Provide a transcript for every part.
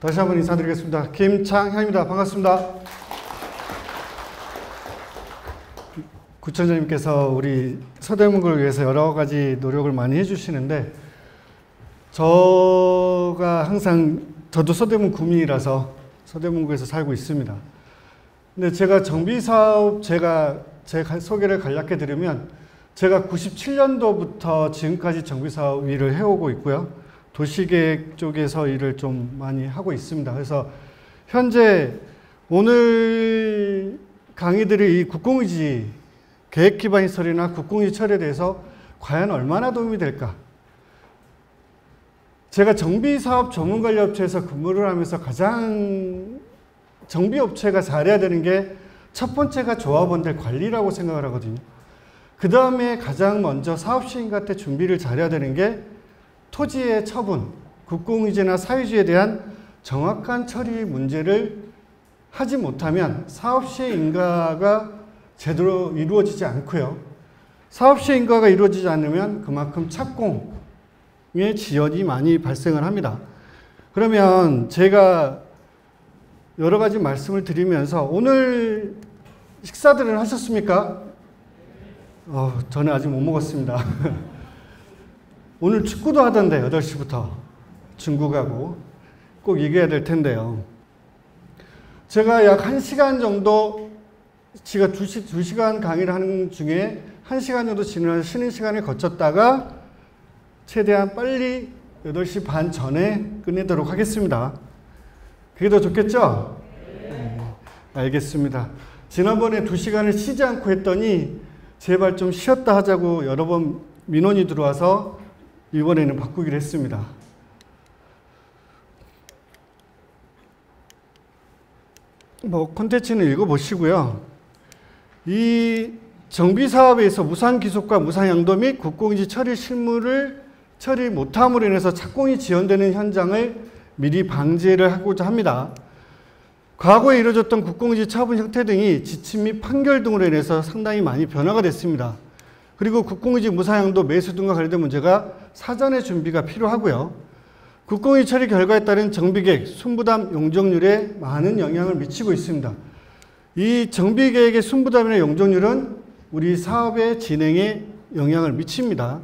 다시 한번 인사드리겠습니다. 김창현입니다. 반갑습니다. 구청장님께서 우리 서대문구를 위해서 여러 가지 노력을 많이 해주시는데 저가 항상 저도 서대문 구민이라서 서대문구에서 살고 있습니다. 근데 제가 정비사업 제가 제 소개를 간략히 드리면 제가 97년도부터 지금까지 정비사업 일을 해오고 있고요. 도시계획 쪽에서 일을 좀 많이 하고 있습니다. 그래서 현재 오늘 강의들이 이 국공유지 계획 기반 시설이나 국공유지 철에 대해서 과연 얼마나 도움이 될까? 제가 정비사업 전문관리업체에서 근무를 하면서 가장 정비업체가 잘해야 되는 게 첫 번째가 조합원들 관리라고 생각을 하거든요. 그 다음에 가장 먼저 사업 시행과 때 준비를 잘해야 되는 게 토지의 처분, 국공유지나 사유지에 대한 정확한 처리 문제를 하지 못하면 사업 시행 인가가 제대로 이루어지지 않고요. 사업 시행 인가가 이루어지지 않으면 그만큼 착공의 지연이 많이 발생을 합니다. 그러면 제가 여러 가지 말씀을 드리면서 오늘 식사들은 하셨습니까? 어, 저는 아직 못 먹었습니다. 오늘 축구도 하던데 8시부터 중국하고 꼭 이겨야 될 텐데요. 제가 약 1시간 정도 제가 2시, 2시간 강의를 하는 중에 1시간 정도 쉬는, 쉬는 시간을 거쳤다가 최대한 빨리 8시 반 전에 끝내도록 하겠습니다. 그게 더 좋겠죠? 네, 알겠습니다. 지난번에 2시간을 쉬지 않고 했더니 제발 좀 쉬었다 하자고 여러 번 민원이 들어와서 이번에는 바꾸기로 했습니다. 뭐 콘텐츠는 읽어보시고요. 이 정비 사업에서 무상 기속과 무상 양도 및 국공지 처리 실무를 처리 못함으로 인해서 착공이 지연되는 현장을 미리 방지를 하고자 합니다. 과거에 이루어졌던 국공지 처분 형태 등이 지침 및 판결 등으로 인해서 상당히 많이 변화가 됐습니다. 그리고 국공유지 무사양도 매수 등과 관련된 문제가 사전에 준비가 필요하고요. 국공유지 처리 결과에 따른 정비계획, 순부담 용적률에 많은 영향을 미치고 있습니다. 이 정비계획의 순부담이나 용적률은 우리 사업의 진행에 영향을 미칩니다.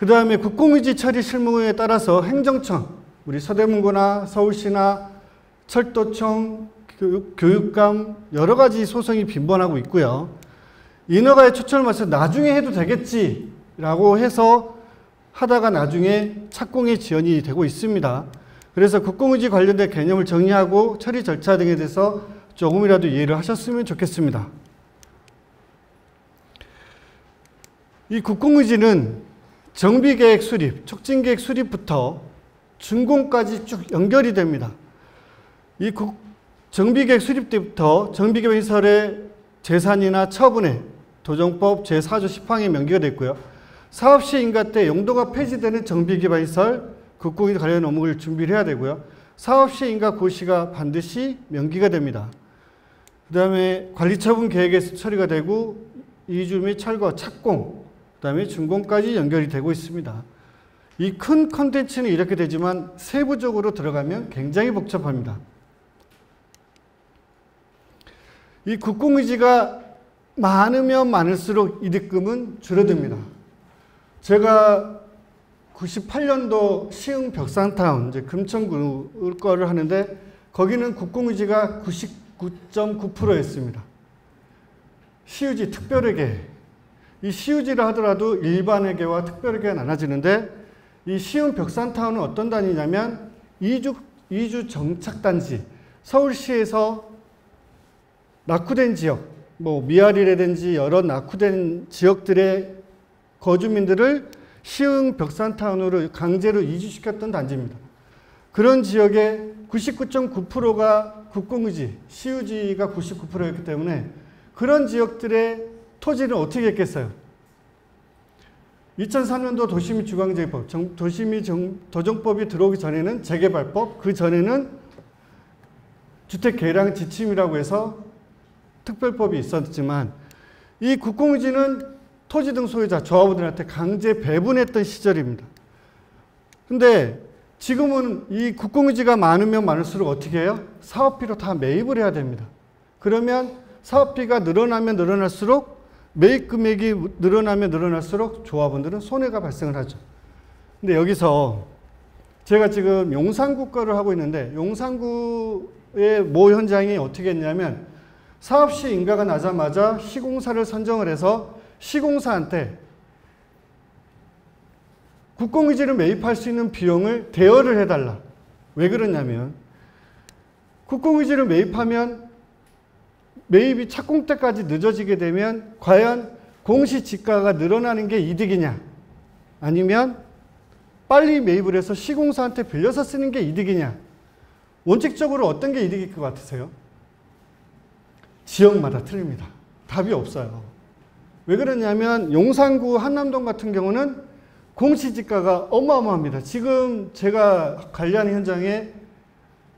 그 다음에 국공유지 처리 실무에 따라서 행정청, 우리 서대문구나 서울시나 철도청, 교육, 감 여러 가지 소송이 빈번하고 있고요. 인허가에 초점을 맞춰서 나중에 해도 되겠지라고 해서 하다가 나중에 착공의 지연이 되고 있습니다. 그래서 국공유지 관련된 개념을 정리하고 처리 절차 등에 대해서 조금이라도 이해를 하셨으면 좋겠습니다. 이 국공유지는 정비계획 수립, 촉진계획 수립부터 준공까지 쭉 연결이 됩니다. 이 국, 정비계획 수립 때부터 정비계획 시설의 재산이나 처분에 도정법 제4조 10항에 명기가 됐고요. 사업시 인가 때 용도가 폐지되는 정비기반 시설, 국공이 관련 업무를 준비를 해야 되고요. 사업시 인가 고시가 반드시 명기가 됩니다. 그 다음에 관리처분 계획에서 처리가 되고 이주 및 철거, 착공, 그 다음에 준공까지 연결이 되고 있습니다. 이 큰 컨텐츠는 이렇게 되지만 세부적으로 들어가면 굉장히 복잡합니다. 이 국공유지가 많으면 많을수록 이득금은 줄어듭니다. 제가 98년도 시흥 벽산타운, 이제 금천구 거를 하는데 거기는 국공유지가 99.9%였습니다. 시유지 특별회계. 이 시유지를 하더라도 일반회계와 특별회계가 나눠지는데 이 시흥 벽산타운은 어떤 단위냐면 이주, 이주 정착단지. 서울시에서 낙후된 지역, 뭐 미아리라든지 여러 낙후된 지역들의 거주민들을 시흥 벽산타운으로 강제로 이주시켰던 단지입니다. 그런 지역의 99.9%가 국공유지, 시유지가 99%였기 때문에 그런 지역들의 토지를 어떻게 했겠어요? 2003년도 도시미 주광제법, 도시미 도정법이 들어오기 전에는 재개발법, 그 전에는 주택 계량 지침이라고 해서 특별법이 있었지만 이 국공유지는 토지 등 소유자, 조합원들한테 강제 배분했던 시절입니다. 근데 지금은 이 국공유지가 많으면 많을수록 어떻게 해요? 사업비로 다 매입을 해야 됩니다. 그러면 사업비가 늘어나면 늘어날수록 매입 금액이 늘어나면 늘어날수록 조합원들은 손해가 발생을 하죠. 근데 여기서 제가 지금 용산구 거를 하고 있는데 용산구의 모 현장이 어떻게 했냐면 사업시 인가가 나자마자 시공사를 선정을 해서 시공사한테 국공유지를 매입할 수 있는 비용을 대여를 해달라. 왜 그러냐면 국공유지를 매입하면 매입이 착공 때까지 늦어지게 되면 과연 공시지가가 늘어나는 게 이득이냐 아니면 빨리 매입을 해서 시공사한테 빌려서 쓰는 게 이득이냐 원칙적으로 어떤 게 이득일 것 같으세요? 지역마다 틀립니다. 답이 없어요. 왜 그러냐면 용산구 한남동 같은 경우는 공시지가가 어마어마합니다. 지금 제가 관리하는 현장에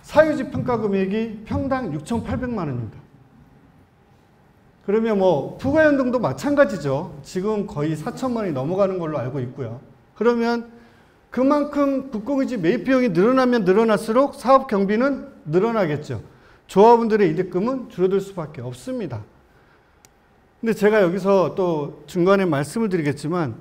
사유지 평가 금액이 평당 6,800만 원입니다. 그러면 뭐 부가연동도 마찬가지죠. 지금 거의 4천만 원이 넘어가는 걸로 알고 있고요. 그러면 그만큼 국공유지 매입 비용이 늘어나면 늘어날수록 사업 경비는 늘어나겠죠. 조합원들의 이득금은 줄어들 수밖에 없습니다. 근데 제가 여기서 또 중간에 말씀을 드리겠지만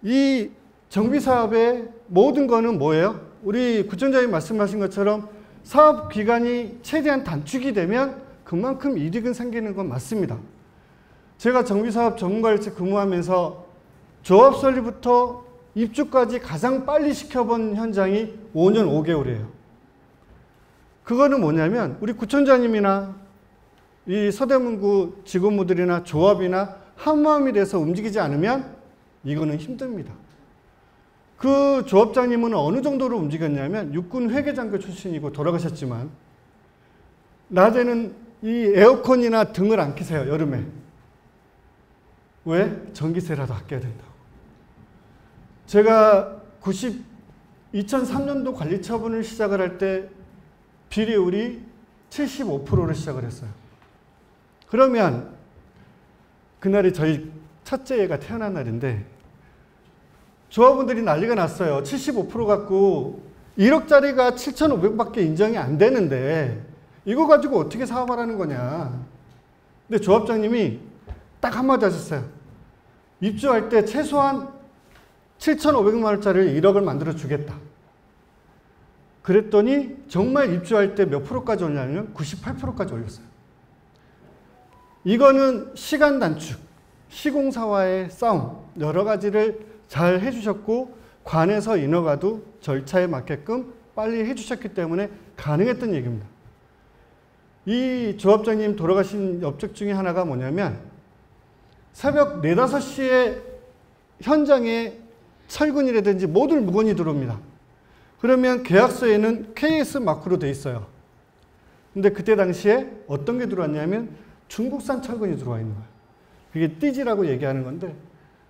이 정비 사업의 모든 거는 뭐예요? 우리 구청장님 말씀하신 것처럼 사업 기간이 최대한 단축이 되면 그만큼 이득은 생기는 건 맞습니다. 제가 정비사업 전문가일체 근무하면서 조합 설립부터 입주까지 가장 빨리 시켜본 현장이 5년 5개월이에요. 그거는 뭐냐면 우리 구청장님이나 이 서대문구 직원분들이나 조합이나 한마음이 돼서 움직이지 않으면 이거는 힘듭니다. 그 조합장님은 어느 정도로 움직였냐면 육군 회계장교 출신이고 돌아가셨지만 낮에는 이 에어컨이나 등을 안 켜세요, 여름에. 왜? 전기세라도 아껴야 된다고. 제가 90, 2003년도 관리처분을 시작을 할 때 비례율이 75%로 시작을 했어요. 그러면 그날이 저희 첫째 애가 태어난 날인데 조합원들이 난리가 났어요. 75% 갖고 1억짜리가 7,500밖에 인정이 안 되는데 이거 가지고 어떻게 사업을 하는 거냐. 근데 조합장님이 딱 한마디 하셨어요. 입주할 때 최소한 7,500만 원짜리 1억을 만들어 주겠다. 그랬더니 정말 입주할 때 몇 프로까지 올냐면 98%까지 올렸어요. 이거는 시간 단축, 시공사와의 싸움, 여러 가지를 잘 해주셨고, 관에서 인허가도 절차에 맞게끔 빨리 해주셨기 때문에 가능했던 얘기입니다. 이 조합장님 돌아가신 업적 중에 하나가 뭐냐면 새벽 4, 5시에 현장에 철근이라든지 모든 물건이 들어옵니다. 그러면 계약서에는 KS 마크로 돼 있어요. 근데 그때 당시에 어떤 게 들어왔냐면 중국산 철근이 들어와 있는 거예요. 그게 띠지라고 얘기하는 건데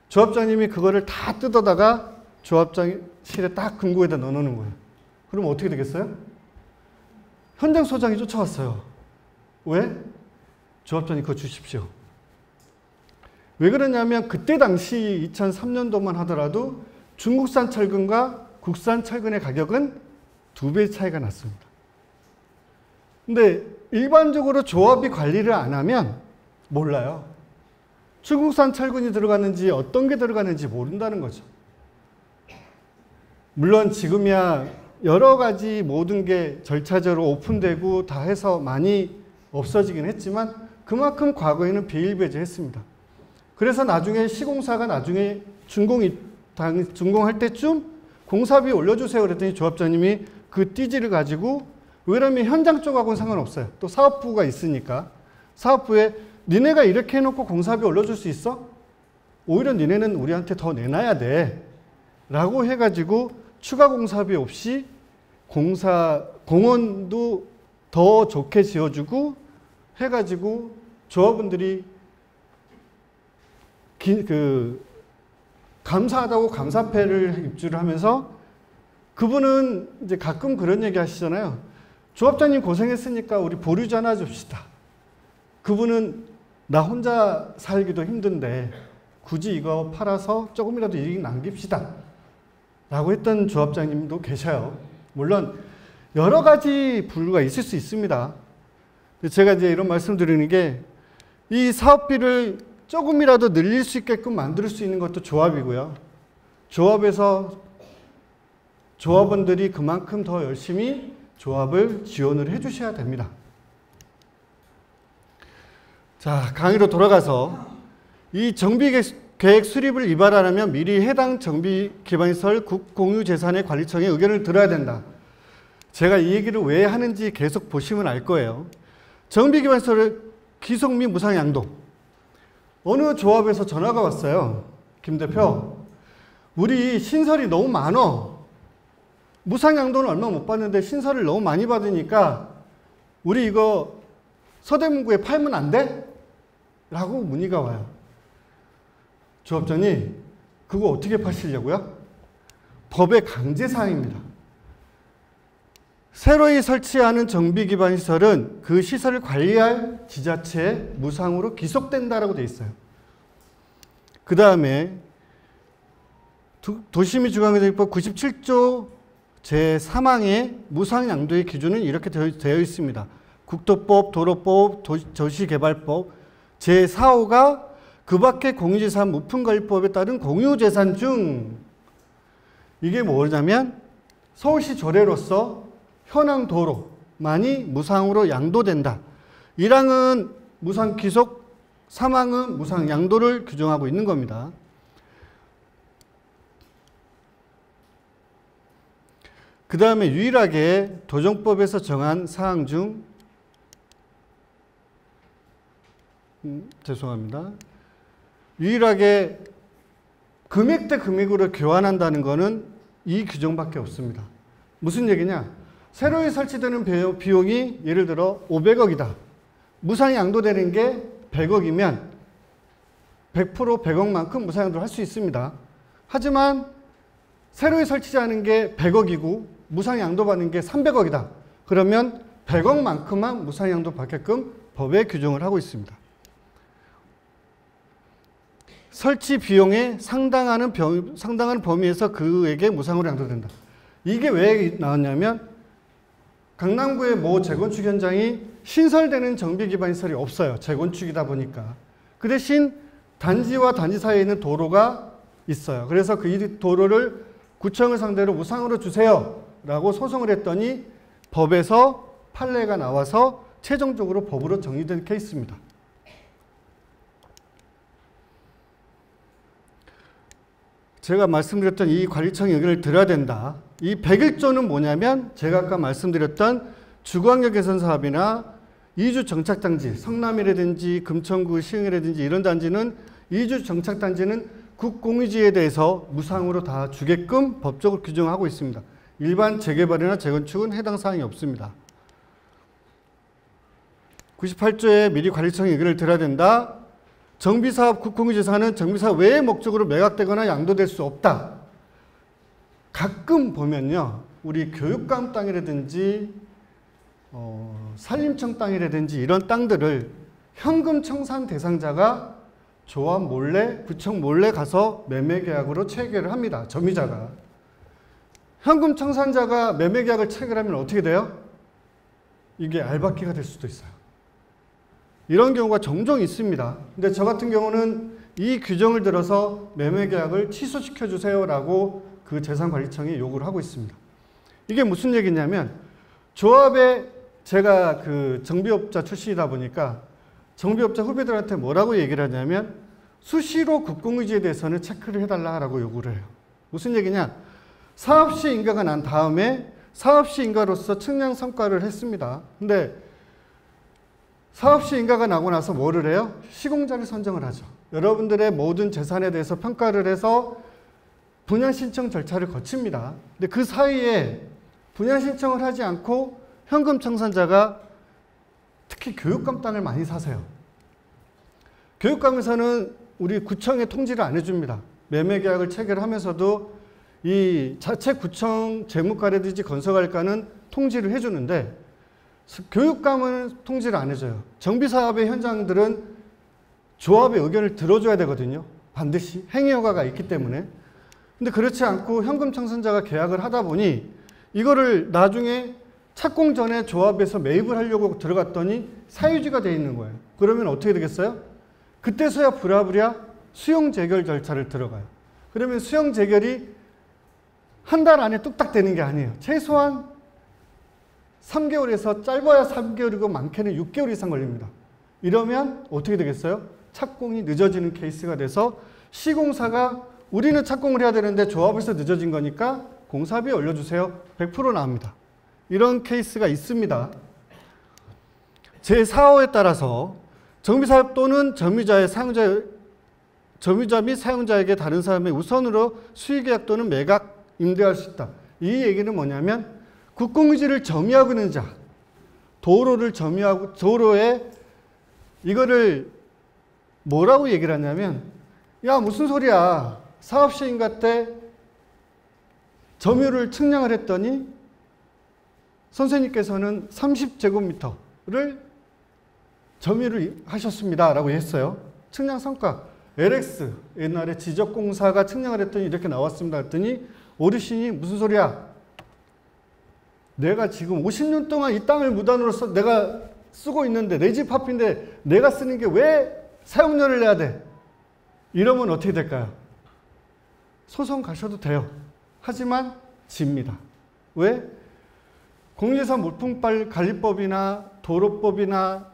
조합장님이 그거를 다 뜯어다가 조합장실에 딱 금고에다 넣어놓는 거예요. 그럼 어떻게 되겠어요? 현장 소장이 쫓아왔어요. 왜? 조합장님 그거 주십시오. 왜 그러냐면 그때 당시 2003년도만 하더라도 중국산 철근과 국산 철근의 가격은 두 배 차이가 났습니다. 근데 일반적으로 조합이 관리를 안 하면 몰라요. 중국산 철근이 들어가는지 어떤 게 들어가는지 모른다는 거죠. 물론 지금이야 여러 가지 모든 게 절차적으로 오픈되고 다 해서 많이 없어지긴 했지만 그만큼 과거에는 비일배제했습니다. 그래서 나중에 시공사가 나중에 준공이 준공할 때쯤 공사비 올려주세요 그랬더니 조합장님이 그 띠지를 가지고 왜냐면 현장 쪽하고는 상관없어요. 또 사업부가 있으니까 사업부에 니네가 이렇게 해놓고 공사비 올려줄 수 있어? 오히려 니네는 우리한테 더 내놔야 돼. 라고 해가지고 추가 공사비 없이 공사, 공원도 더 좋게 지어주고 해가지고 조합원들이 기, 그 감사하다고 감사패를 입주를 하면서 그분은 이제 가끔 그런 얘기 하시잖아요. 조합장님 고생했으니까 우리 보류자 하나 줍시다. 그분은 나 혼자 살기도 힘든데 굳이 이거 팔아서 조금이라도 이익 남깁시다. 라고 했던 조합장님도 계셔요. 물론 여러 가지 분류가 있을 수 있습니다. 제가 이제 이런 말씀 드리는 게 이 사업비를 조금이라도 늘릴 수 있게끔 만들 수 있는 것도 조합이고요. 조합에서 조합원들이 그만큼 더 열심히 조합을 지원을 해 주셔야 됩니다. 자, 강의로 돌아가서 이 정비 계획 수립을 위반하려면 미리 해당 정비 기반시설 국공유재산의 관리청의 의견을 들어야 된다. 제가 이 얘기를 왜 하는지 계속 보시면 알 거예요. 정비 기반시설의 기속 및 무상 양도. 어느 조합에서 전화가 왔어요. 김 대표. 우리 신설이 너무 많어. 무상 양도는 얼마 못 받는데 신설을 너무 많이 받으니까 우리 이거 서대문구에 팔면 안 돼? 라고 문의가 와요. 조합장님, 그거 어떻게 파시려고요? 법의 강제사항입니다. 새로이 설치하는 정비 기반 시설은 그 시설을 관리할 지자체에 무상으로 기속된다라고 되어 있어요. 그 다음에 도시미 주관계획법 97조 제3항의 무상 양도의 기준은 이렇게 되어 있습니다. 국토법, 도로법, 도시개발법 제4호가 그 밖의 공유재산 무품관리법에 따른 공유재산 중 이게 뭐냐면 서울시 조례로서 현황 도로만이 무상으로 양도된다. 1항은 무상 기속, 3항은 무상 양도를 규정하고 있는 겁니다. 그 다음에 유일하게 도정법에서 정한 사항 중 음, 죄송합니다. 유일하게 금액 대 금액으로 교환한다는 것은 이 규정밖에 없습니다. 무슨 얘기냐? 새로이 설치되는 비용이 예를 들어 500억이다. 무상이 양도되는 게 100억이면 100% 100억만큼 무상양도를 할 수 있습니다. 하지만 새로이 설치자는 게 100억이고 무상 양도 받는 게 300억이다. 그러면 100억만큼만 무상 양도 받게끔 법에 규정을 하고 있습니다. 설치 비용에 상당하는 병, 상당한 범위에서 그에게 무상으로 양도된다. 이게 왜 나왔냐면 강남구의 모 재건축 현장이 신설되는 정비 기반 시설이 없어요. 재건축이다 보니까. 그 대신 단지와 단지 사이에 있는 도로가 있어요. 그래서 그 도로를 구청을 상대로 무상으로 주세요. 라고 소송을 했더니 법에서 판례가 나와서 최종적으로 법으로 정리된 케이스입니다. 제가 말씀드렸던 이 관리청의 의견을 들어야 된다. 이 101조는 뭐냐면 제가 아까 말씀드렸던 주거환경 개선 사업이나 이주 정착단지, 성남이라든지 금천구 시흥이라든지 이런 단지는 이주 정착단지는 국공유지에 대해서 무상으로 다 주게끔 법적으로 규정하고 있습니다. 일반 재개발이나 재건축은 해당 사항이 없습니다. 98조에 미리 관리청의 의견을 들어야 된다. 정비사업 국공유재산은 정비사업 외의 목적으로 매각되거나 양도될 수 없다. 가끔 보면요. 우리 교육감 땅이라든지 어, 산림청 땅이라든지 이런 땅들을 현금 청산 대상자가 조합 몰래, 구청 몰래 가서 매매 계약으로 체결을 합니다. 점유자가. 현금 청산자가 매매 계약을 체결하면 어떻게 돼요? 이게 알바키가 될 수도 있어요. 이런 경우가 종종 있습니다. 근데 저 같은 경우는 이 규정을 들어서 매매 계약을 취소시켜 주세요라고 그 재산관리청이 요구를 하고 있습니다. 이게 무슨 얘기냐면 조합에 제가 그 정비업자 출신이다 보니까 정비업자 후배들한테 뭐라고 얘기를 하냐면 수시로 국공유지에 대해서는 체크를 해달라고 요구를 해요. 무슨 얘기냐? 사업시 인가가 난 다음에 사업시 인가로서 측량 성과를 했습니다. 근데 사업시 인가가 나고 나서 뭐를 해요? 시공자를 선정을 하죠. 여러분들의 모든 재산에 대해서 평가를 해서 분양 신청 절차를 거칩니다. 근데 그 사이에 분양 신청을 하지 않고 현금 청산자가 특히 교육감 땅을 많이 사세요. 교육감에서는 우리 구청에 통지를 안 해줍니다. 매매 계약을 체결하면서도 이 자체 구청 재무과라든지 건설관리과는 통지를 해주는데 교육감은 통지를 안 해줘요. 정비사업의 현장들은 조합의 의견을 들어줘야 되거든요. 반드시 행위허가가 있기 때문에. 근데 그렇지 않고 현금 청산자가 계약을 하다 보니 이거를 나중에 착공 전에 조합에서 매입을 하려고 들어갔더니 사유지가 돼 있는 거예요. 그러면 어떻게 되겠어요? 그때서야 부랴부랴 수용 재결 절차를 들어가요. 그러면 수용 재결이 한 달 안에 뚝딱 되는 게 아니에요. 최소한 3개월에서 짧아야 3개월이고 많게는 6개월 이상 걸립니다. 이러면 어떻게 되겠어요? 착공이 늦어지는 케이스가 돼서 시공사가 우리는 착공을 해야 되는데 조합에서 늦어진 거니까 공사비 올려주세요. 100% 나옵니다. 이런 케이스가 있습니다. 제4호에 따라서 정비사업 또는 점유자의 사용자 점유자 및 사용자에게 다른 사람의 우선으로 수의계약 또는 매각 임대할 수 있다. 이 얘기는 뭐냐면 국공유지를 점유하고 있는 자, 도로를 점유하고 도로에 이거를 뭐라고 얘기를 하냐면 야 무슨 소리야 사업 시행가 때 점유를 측량을 했더니 선생님께서는 30제곱미터를 점유를 하셨습니다. 라고 했어요. 측량 성과. LX 옛날에 지적공사가 측량을 했더니 이렇게 나왔습니다. 했더니 어르신이 무슨 소리야? 내가 지금 50년 동안 이 땅을 무단으로 써, 내가 쓰고 있는데 내 집 앞인데 내가 쓰는 게 왜 사용료를 내야 돼? 이러면 어떻게 될까요? 소송 가셔도 돼요. 하지만 집니다. 왜? 공유재산 물품발 관리법이나 도로법이나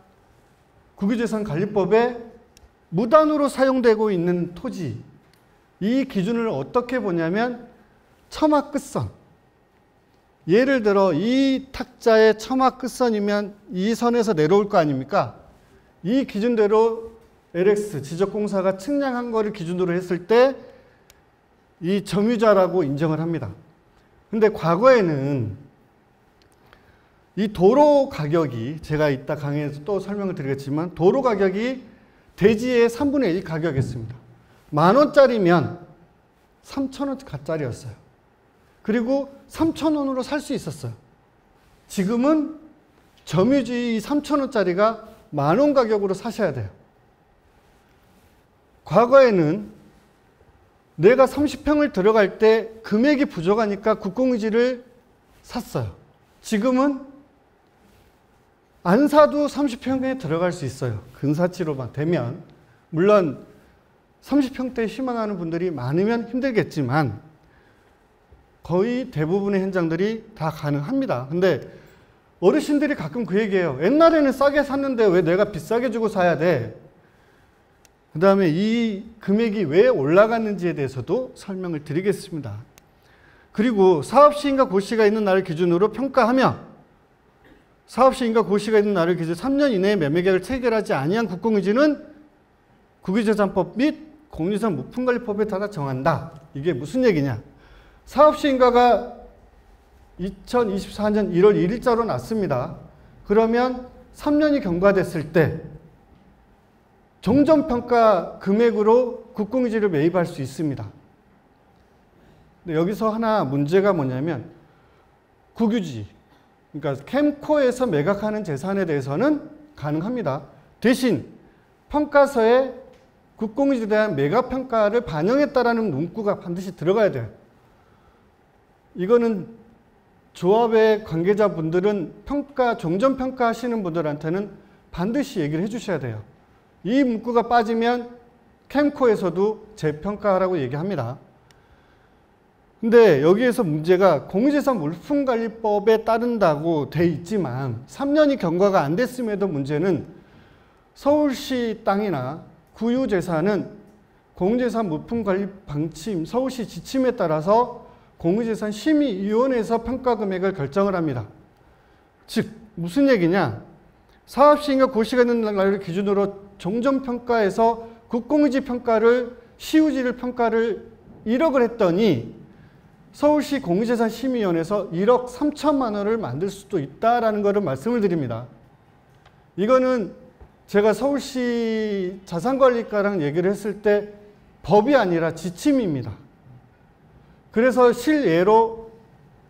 국유재산 관리법에 무단으로 사용되고 있는 토지 이 기준을 어떻게 보냐면 처마 끝선 예를 들어 이 탁자의 처마 끝선이면 이 선에서 내려올 거 아닙니까? 이 기준대로 LX 지적공사가 측량한 거를 기준으로 했을 때 이 점유자라고 인정을 합니다. 근데 과거에는 이 도로 가격이 제가 이따 강의에서 또 설명을 드리겠지만 도로 가격이 대지의 3분의 1 가격이었습니다. 만 원짜리면 3천 원짜리였어요. 그리고 3천 원으로 살 수 있었어요. 지금은 점유지 3천 원짜리가 만원 가격으로 사셔야 돼요. 과거에는 내가 30평을 들어갈 때 금액이 부족하니까 국공유지를 샀어요. 지금은 안 사도 30평에 들어갈 수 있어요. 근사치로만 되면. 물론 30평대에 희망하는 분들이 많으면 힘들겠지만 거의 대부분의 현장들이 다 가능합니다. 근데 어르신들이 가끔 그 얘기해요. 옛날에는 싸게 샀는데 왜 내가 비싸게 주고 사야 돼? 그 다음에 이 금액이 왜 올라갔는지에 대해서도 설명을 드리겠습니다. 그리고 사업시인과 고시가 있는 날을 기준으로 평가하며 사업시인과 고시가 있는 날을 기준 3년 이내에 매매계약을 체결하지 아니한 국공유지는 국유재산법 및 공유산 무품관리법에 따라 정한다. 이게 무슨 얘기냐? 사업시인가가 2024년 1월 1일자로 났습니다. 그러면 3년이 경과됐을 때 정전평가 금액으로 국공유지를 매입할 수 있습니다. 여기서 하나 문제가 뭐냐면 국유지, 그러니까 캠코에서 매각하는 재산에 대해서는 가능합니다. 대신 평가서에 국공유지에 대한 매각평가를 반영했다라는 문구가 반드시 들어가야 돼요. 이거는 조합의 관계자분들은 평가, 종전 평가 하시는 분들한테는 반드시 얘기를 해주셔야 돼요. 이 문구가 빠지면 캠코에서도 재평가라고 얘기합니다. 근데 여기에서 문제가 공유재산 물품관리법에 따른다고 돼 있지만 3년이 경과가 안 됐음에도 문제는 서울시 땅이나 구유재산은 공유재산 물품관리 방침 서울시 지침에 따라서 공유재산 심의위원회에서 평가 금액을 결정을 합니다. 즉 무슨 얘기냐 사업시인가 고시가 있는 날을 기준으로 종전평가에서 국공유지 평가를 시우지를 평가를 1억을 했더니 서울시 공유재산 심의위원회에서 1억 3천만 원을 만들 수도 있다라는 것을 말씀을 드립니다. 이거는 제가 서울시 자산관리과랑 얘기를 했을 때 법이 아니라 지침입니다. 그래서 실예로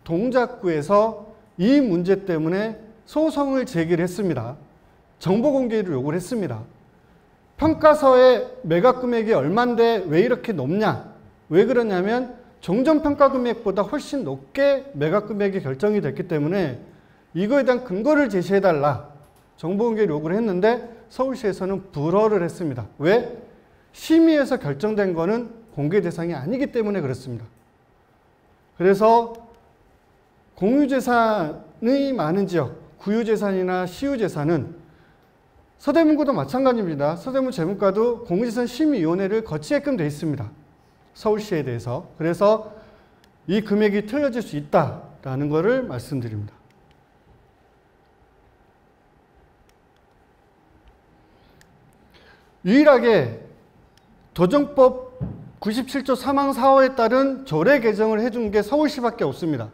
동작구에서 이 문제 때문에 소송을 제기를 했습니다. 정보 공개를 요구를 했습니다. 평가서에 매각 금액이 얼만데 왜 이렇게 높냐? 왜 그러냐면 종전평가 금액보다 훨씬 높게 매각 금액이 결정이 됐기 때문에 이거에 대한 근거를 제시해달라 정보 공개 요구를 했는데 서울시에서는 불허를 했습니다. 왜? 심의에서 결정된 거는 공개 대상이 아니기 때문에 그렇습니다. 그래서 공유재산의 많은 지역, 구유재산이나 시유재산은 서대문구도 마찬가지입니다. 서대문 재문과도 공유재산 심의위원회를 거치게끔 돼 있습니다. 서울시에 대해서. 그래서 이 금액이 틀려질 수 있다라는 것을 말씀드립니다. 유일하게 도정법 97조 사망 사호에 따른 조례 개정을 해준 게 서울시밖에 없습니다.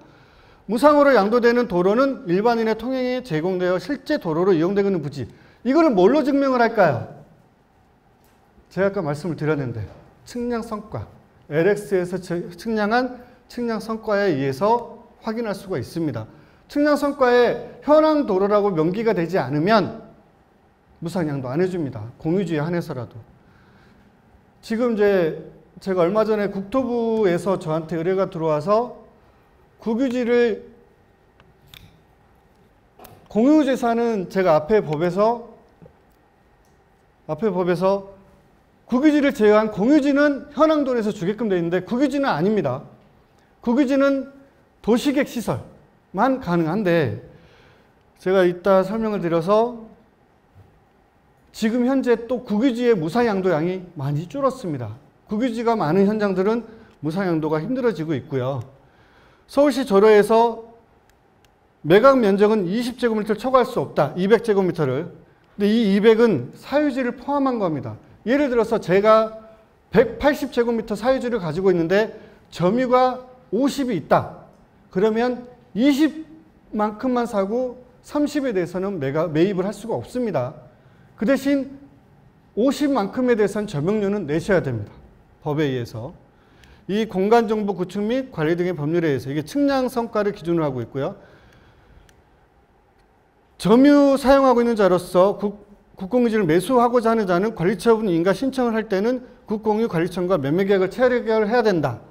무상으로 양도되는 도로는 일반인의 통행에 제공되어 실제 도로로 이용되고 있는 부지. 이거를 뭘로 증명을 할까요? 제가 아까 말씀을 드렸는데 측량 성과, LX에서 측량한 측량 성과에 의해서 확인할 수가 있습니다. 측량 성과에 현황 도로라고 명기가 되지 않으면 무상양도 안 해줍니다. 공유주에 한해서라도. 지금 이제 제가 얼마 전에 국토부에서 저한테 의뢰가 들어와서 국유지를 공유재산은 제가 앞에 법에서 앞에 법에서 국유지를 제외한 공유지는 현황도에서 주게끔 되어 있는데 국유지는 아닙니다. 국유지는 도시객 시설만 가능한데 제가 이따 설명을 드려서 지금 현재 또 국유지의 무상양도량이 많이 줄었습니다. 국유지가 많은 현장들은 무상양도가 힘들어지고 있고요. 서울시 조례에서 매각 면적은 20제곱미터를 초과할 수 없다. 200제곱미터를. 근데 이 200은 사유지를 포함한 겁니다. 예를 들어서 제가 180제곱미터 사유지를 가지고 있는데 점유가 50이 있다. 그러면 20만큼만 사고 30에 대해서는 매가, 매입을 할 수가 없습니다. 그 대신 50만큼에 대해서는 점용료는 내셔야 됩니다. 법에 의해서. 이 공간 정보 구축 및 관리 등의 법률에 의해서 이게 측량 성과를 기준으로 하고 있고요. 점유 사용하고 있는 자로서 국, 국공유지를 매수하고자 하는 자는 관리처분 인가 신청을 할 때는 국공유 관리청과 매매계약을 체결을 해야 된다.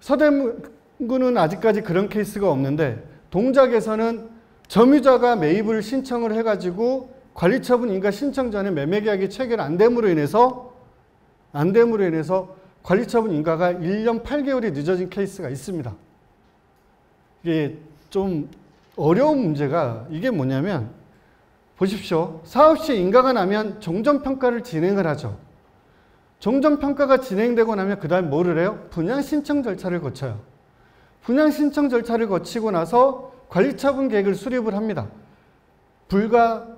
서대문구는 아직까지 그런 케이스가 없는데 동작에서는 점유자가 매입을 신청을 해가지고 관리처분 인가 신청 전에 매매계약이 체결 안 됨으로 인해서 안 됨으로 인해서 관리처분 인가가 1년 8개월이 늦어진 케이스가 있습니다. 이게 좀 어려운 문제가 이게 뭐냐면 보십시오. 사업 시 인가가 나면 종전평가를 진행을 하죠. 종전평가가 진행되고 나면 그 다음 뭐를 해요? 분양신청 절차를 거쳐요. 분양신청 절차를 거치고 나서 관리처분 계획을 수립을 합니다. 불과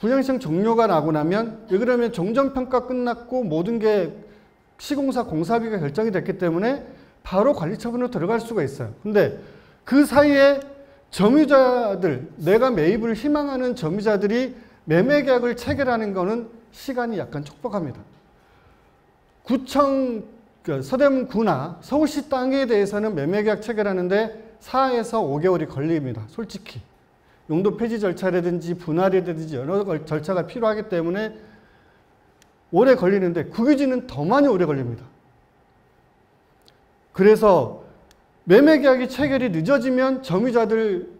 분양신청 종료가 나고 나면 왜 그러면 종전평가 끝났고 모든 게 시공사 공사비가 결정이 됐기 때문에 바로 관리처분으로 들어갈 수가 있어요. 근데 그 사이에 점유자들, 내가 매입을 희망하는 점유자들이 매매 계약을 체결하는 것은 시간이 약간 촉박합니다. 구청, 그 서대문 구나 서울시 땅에 대해서는 매매 계약 체결하는데 4에서 5개월이 걸립니다. 솔직히. 용도 폐지 절차라든지 분할이라든지 여러 절차가 필요하기 때문에 오래 걸리는데 국유지는 더 많이 오래 걸립니다. 그래서 매매 계약이 체결이 늦어지면 점유자들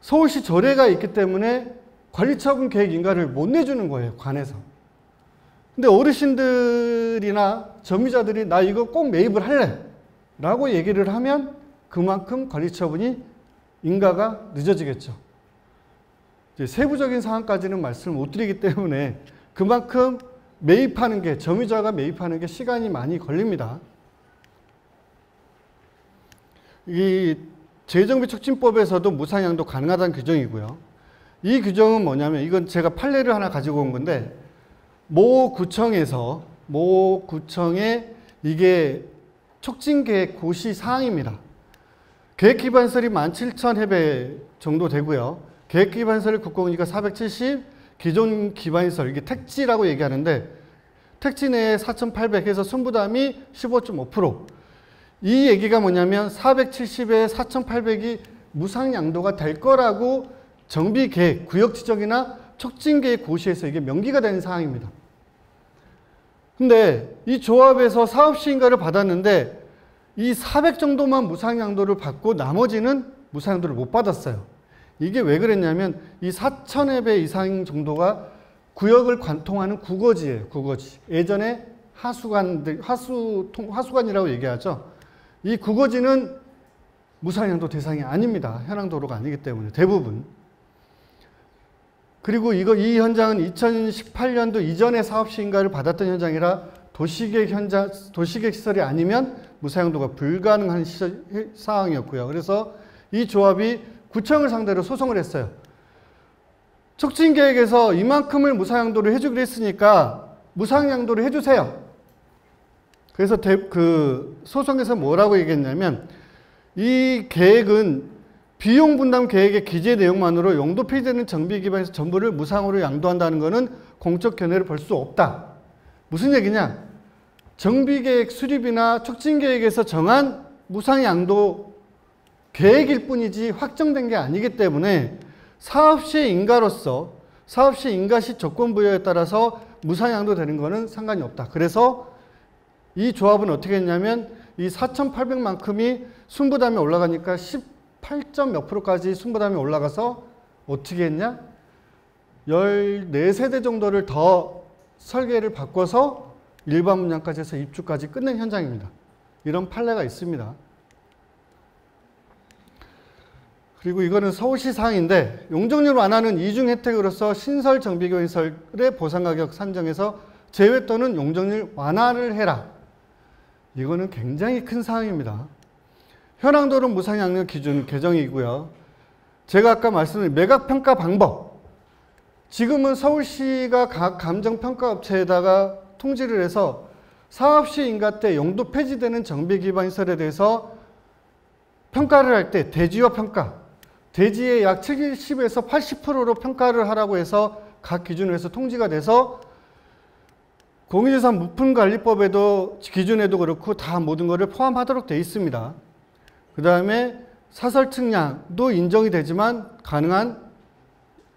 서울시 조례가 있기 때문에 관리처분 계획 인가를 못 내주는 거예요. 관에서. 근데 어르신들이나 점유자들이 나 이거 꼭 매입을 할래 라고 얘기를 하면 그만큼 관리처분이 인가가 늦어지겠죠. 세부적인 사항까지는 말씀을 못 드리기 때문에 그만큼 매입하는 게 점유자가 매입하는 게 시간이 많이 걸립니다. 이 재정비 촉진법에서도 무상양도 가능하다는 규정이고요. 이 규정은 뭐냐면 이건 제가 판례를 하나 가지고 온 건데 모 구청에서 모 구청에 이게 촉진계획 고시 사항입니다. 계획 기반설이 17,000해배 정도 되고요. 계획 기반설 국공이니까 470, 기존 기반설 이게 택지라고 얘기하는데 택지 내에 4,800해서 순부담이 15.5%. 이 얘기가 뭐냐면 470에 4,800이 무상 양도가 될 거라고 정비 계획, 구역 지정이나 촉진 계획 고시에서 이게 명기가 되는 사항입니다. 근데 이 조합에서 사업 시인가를 받았는데 이 400 정도만 무상 양도를 받고 나머지는 무상 양도를 못 받았어요. 이게 왜 그랬냐면 이 4천여 배 이상 정도가 구역을 관통하는 국어지예요. 국어지. 예전에 하수관들 하수 하수관이라고 얘기하죠. 이 국어지는 무상양도 대상이 아닙니다. 현황도로가 아니기 때문에 대부분. 그리고 이거 이 현장은 2018년도 이전에 사업 시인가를 받았던 현장이라 도시계획 현장 도시계획 시설이 아니면 무사용도가 불가능한 시설, 상황이었고요. 그래서 이 조합이 구청을 상대로 소송을 했어요. 촉진 계획에서 이만큼을 무상양도를 해주기로 했으니까 무상양도를 해주세요. 그래서 대, 그 소송에서 뭐라고 얘기했냐면 이 계획은 비용 분담 계획의 기재 내용만으로 용도 폐지되는 정비 기반에서 전부를 무상으로 양도한다는 것은 공적 견해를 볼수 없다. 무슨 얘기냐? 정비 계획 수립이나 촉진 계획에서 정한 무상 양도 계획일 뿐이지 확정된 게 아니기 때문에 사업시 인가로서 사업시 인가 시 조건 부여에 따라서 무상양도 되는 것은 상관이 없다. 그래서 이 조합은 어떻게 했냐면 이 4,800만큼이 순부담이 올라가니까 18점 몇 프로까지 순부담이 올라가서 어떻게 했냐? 14세대 정도를 더 설계를 바꿔서 일반 문양까지 해서 입주까지 끝낸 현장입니다. 이런 판례가 있습니다. 그리고 이거는 서울시 사항인데 용적률 완화는 이중 혜택으로서 신설 정비교인설의 보상가격 산정에서 제외 또는 용적률 완화를 해라. 이거는 굉장히 큰 사항입니다. 현황도로 무상양력 기준 개정이고요. 제가 아까 말씀드린 매각평가 방법. 지금은 서울시가 각 감정평가업체에다가 통지를 해서 사업시 인가 때 용도 폐지되는 정비 기반 시설에 대해서 평가를 할 때 대지와 평가, 대지의 약 70에서 80%로 평가를 하라고 해서 각 기준으로 해서 통지가 돼서 공유재산 무품관리법에도 기준에도 그렇고 다 모든 것을 포함하도록 되어 있습니다. 그 다음에 사설 측량도 인정이 되지만 가능한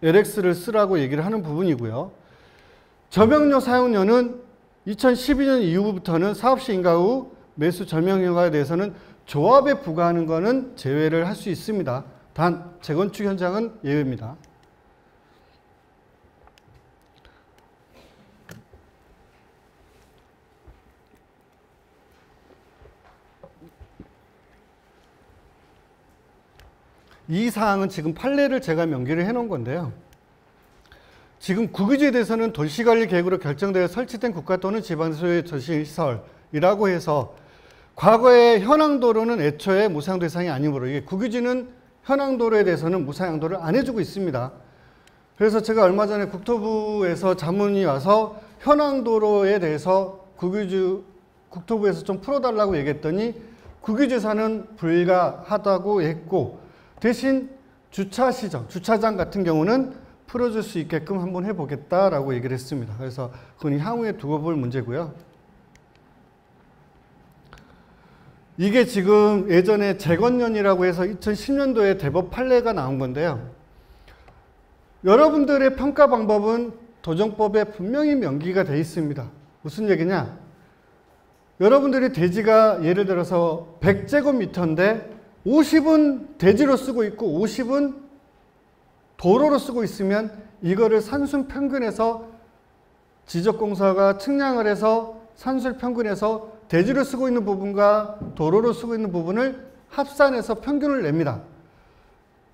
LX를 쓰라고 얘기를 하는 부분이고요. 저명료 사용료는 2012년 이후부터는 사업시 인가 후 매수 절명효과에 대해서는 조합에 부과하는 것은 제외를 할 수 있습니다. 단 재건축 현장은 예외입니다. 이 사항은 지금 판례를 제가 명기를 해놓은 건데요. 지금 국유지에 대해서는 도시관리 계획으로 결정되어 설치된 국가 또는 지방 소유의 도시시설이라고 해서 과거의 현황도로는 애초에 무상 대상이 아니므로 이게 국유지는 현황도로에 대해서는 무상양도를 안 해주고 있습니다. 그래서 제가 얼마 전에 국토부에서 자문이 와서 현황도로에 대해서 국유지 국토부에서 좀 풀어달라고 얘기했더니 국유재산은 불가하다고 했고 대신 주차 시정, 주차장 같은 경우는 풀어줄 수 있게끔 한번 해보겠다라고 얘기를 했습니다. 그래서 그건 향후에 두고 볼 문제고요. 이게 지금 예전에 재건년이라고 해서 2010년도에 대법 판례가 나온 건데요. 여러분들의 평가 방법은 도정법에 분명히 명기가 되어 있습니다. 무슨 얘기냐? 여러분들이 대지가 예를 들어서 100제곱미터인데 50은 대지로 쓰고 있고 50은 도로로 쓰고 있으면 이거를 산술 평균해서 지적공사가 측량을 해서 산술 평균해서 대지로 쓰고 있는 부분과 도로로 쓰고 있는 부분을 합산해서 평균을 냅니다.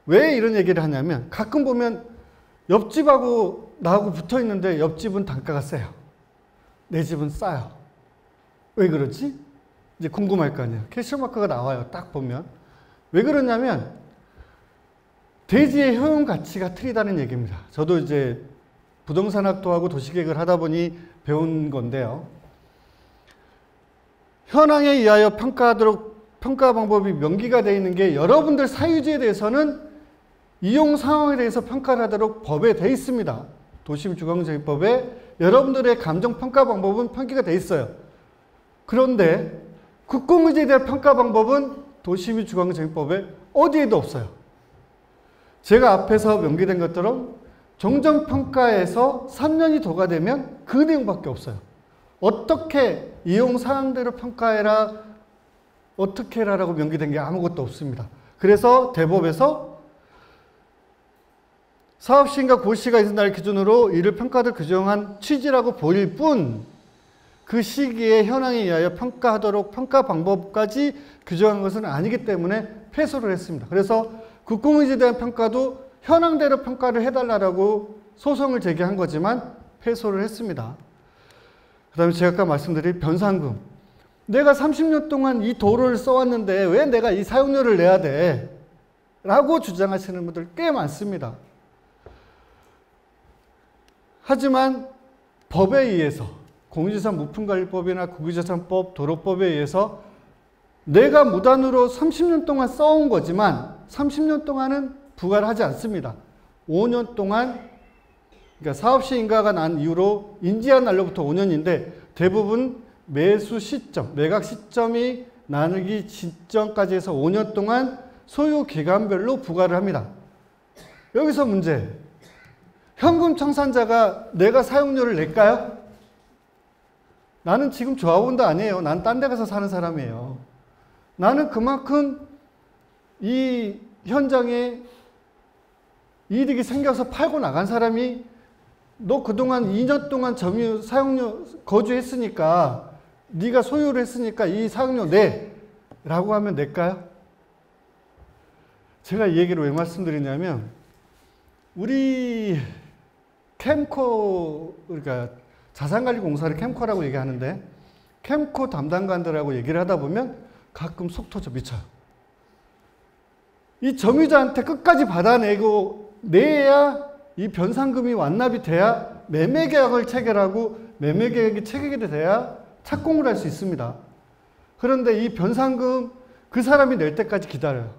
왜 이런 얘기를 하냐면 가끔 보면 옆집하고 나하고 붙어 있는데 옆집은 단가가 세요. 내 집은 싸요. 왜 그러지? 이제 궁금할 거 아니에요. 캐시 마크가 나와요. 딱 보면. 왜 그러냐면 대지의 효용 가치가 틀리다는 얘기입니다. 저도 이제 부동산학도 하고 도시계획을 하다 보니 배운 건데요. 현황에 의하여 평가하도록 평가 방법이 명기가 되어 있는 게 여러분들 사유지에 대해서는 이용 상황에 대해서 평가를 하도록 법에 되어 있습니다. 도심주거정법에 여러분들의 감정 평가 방법은 편기가 되어 있어요. 그런데 국공의지에 대한 평가 방법은 도시주거정법에 어디에도 없어요. 제가 앞에서 명기된 것처럼 정정평가에서 3년이 더가 되면 그 내용밖에 없어요. 어떻게 이용 사항대로 평가해라 어떻게 해라라고 명기된 게 아무것도 없습니다. 그래서 대법에서 사업시인가 고시가 있는 날 기준으로 이를 평가를 규정한 취지라고 보일 뿐 그 시기에 현황에 의하여 평가하도록 평가 방법까지 규정한 것은 아니기 때문에 패소를 했습니다. 그래서 국공유지에 대한 평가도 현황대로 평가를 해달라고 소송을 제기한 거지만 패소를 했습니다. 그 다음에 제가 아까 말씀드린 변상금. 내가 30년 동안 이 도로를 써왔는데 왜 내가 이 사용료를 내야 돼? 라고 주장하시는 분들 꽤 많습니다. 하지만 법에 의해서 공유재산 무품관리법이나 국유재산법, 도로법에 의해서 내가 무단으로 30년 동안 써온 거지만 30년 동안은 부과를 하지 않습니다. 5년 동안 그러니까 사업시 인가가 난 이후로 인지한 날로부터 5년인데 대부분 매수 시점, 매각 시점이 나누기 지점까지 해서 5년 동안 소요 기간별로 부과를 합니다. 여기서 문제. 현금 청산자가 내가 사용료를 낼까요? 나는 지금 조합원도 아니에요. 난 딴 데 가서 사는 사람이에요. 나는 그만큼 이 현장에 이득이 생겨서 팔고 나간 사람이 너 그동안 2년 동안 점유 사용료 거주했으니까 네가 소유를 했으니까 이 사용료 내 라고 하면 낼까요? 제가 이 얘기를 왜 말씀드리냐면 우리 캠코 그러니까 자산관리공사를 캠코라고 얘기하는데 캠코 담당관들하고 얘기를 하다 보면 가끔 속 터져 미쳐요. 이 점유자한테 끝까지 받아내고 내야 이 변상금이 완납이 돼야 매매계약을 체결하고 매매계약이 체결이 돼야 착공을 할 수 있습니다. 그런데 이 변상금 그 사람이 낼 때까지 기다려요.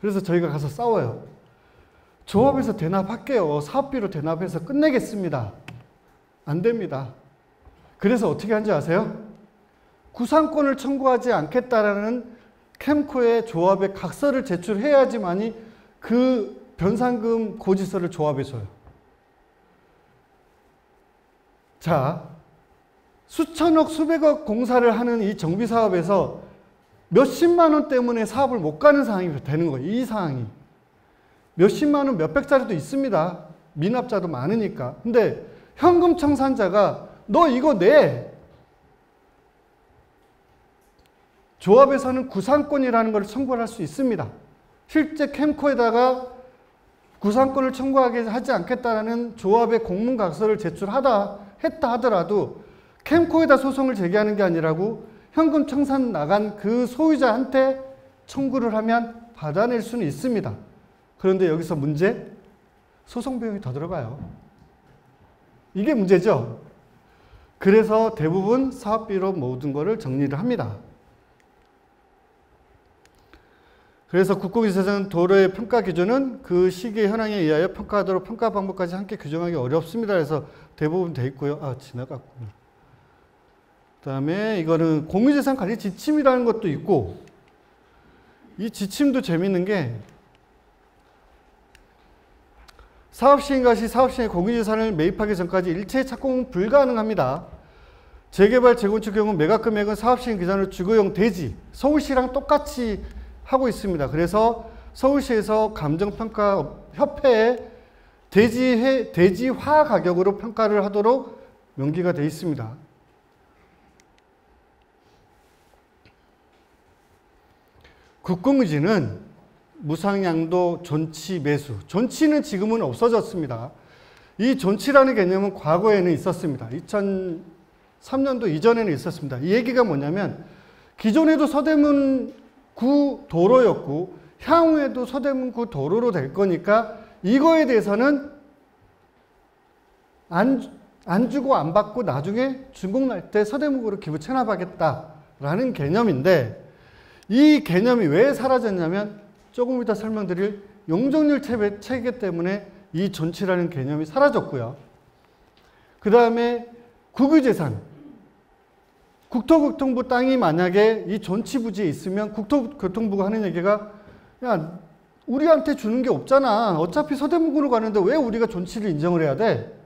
그래서 저희가 가서 싸워요. 조합에서 대납할게요. 사업비로 대납해서 끝내겠습니다. 안 됩니다. 그래서 어떻게 한지 아세요? 구상권을 청구하지 않겠다라는 캠코의 조합에 각서를 제출해야지만이 그 변상금 고지서를 조합에 줘요. 자, 수천억, 수백억 공사를 하는 이 정비 사업에서 몇십만 원 때문에 사업을 못 가는 상황이 되는 거예요. 이 상황이. 몇십만 원, 몇백짜리도 있습니다. 미납자도 많으니까. 근데 현금 청산자가 너 이거 내. 조합에서는 구상권이라는 걸 청구할 수 있습니다. 실제 캠코에다가 구상권을 청구하게 하지 않겠다는 조합의 공문각서를 제출하다 했다 하더라도 캠코에다 소송을 제기하는 게 아니라고 현금 청산 나간 그 소유자한테 청구를 하면 받아낼 수는 있습니다. 그런데 여기서 문제 소송 비용이 더 들어가요. 이게 문제죠. 그래서 대부분 사업비로 모든 것을 정리를 합니다. 그래서 국공유재산 도로의 평가 기준은 그 시기의 현황에 의하여 평가하도록 평가 방법까지 함께 규정하기 어렵습니다. 그래서 대부분 돼 있고요. 아, 지나갔군요. 그 다음에 이거는 공유재산 관리 지침이라는 것도 있고 이 지침도 재밌는 게 사업시행가 시 사업시행 공유재산을 매입하기 전까지 일체 착공은 불가능합니다. 재개발, 재건축 경우 매각 금액은 사업시행 기준으로 주거용 대지, 서울시랑 똑같이 하고 있습니다. 그래서 서울시에서 감정평가 협회에 대지회, 대지화 가격으로 평가를 하도록 명기가 되어 있습니다. 국공유지는 무상양도 존치 매수. 존치는 지금은 없어졌습니다. 이 존치라는 개념은 과거에는 있었습니다. 2003년도 이전에는 있었습니다. 이 얘기가 뭐냐면 기존에도 서대문 구 도로였고 향후에도 서대문 구 도로로 될 거니까 이거에 대해서는 안, 안 주고 안 받고 나중에 준공 날 때 서대문구로 기부 체납하겠다라는 개념인데 이 개념이 왜 사라졌냐면 조금 이따 설명드릴 용적률 체계 때문에 이 존치라는 개념이 사라졌고요. 그 다음에 국유재산, 국토교통부 땅이 만약에 이 존치부지에 있으면 국토교통부가 하는 얘기가 야 우리한테 주는 게 없잖아. 어차피 서대문구로 가는데 왜 우리가 존치를 인정을 해야 돼?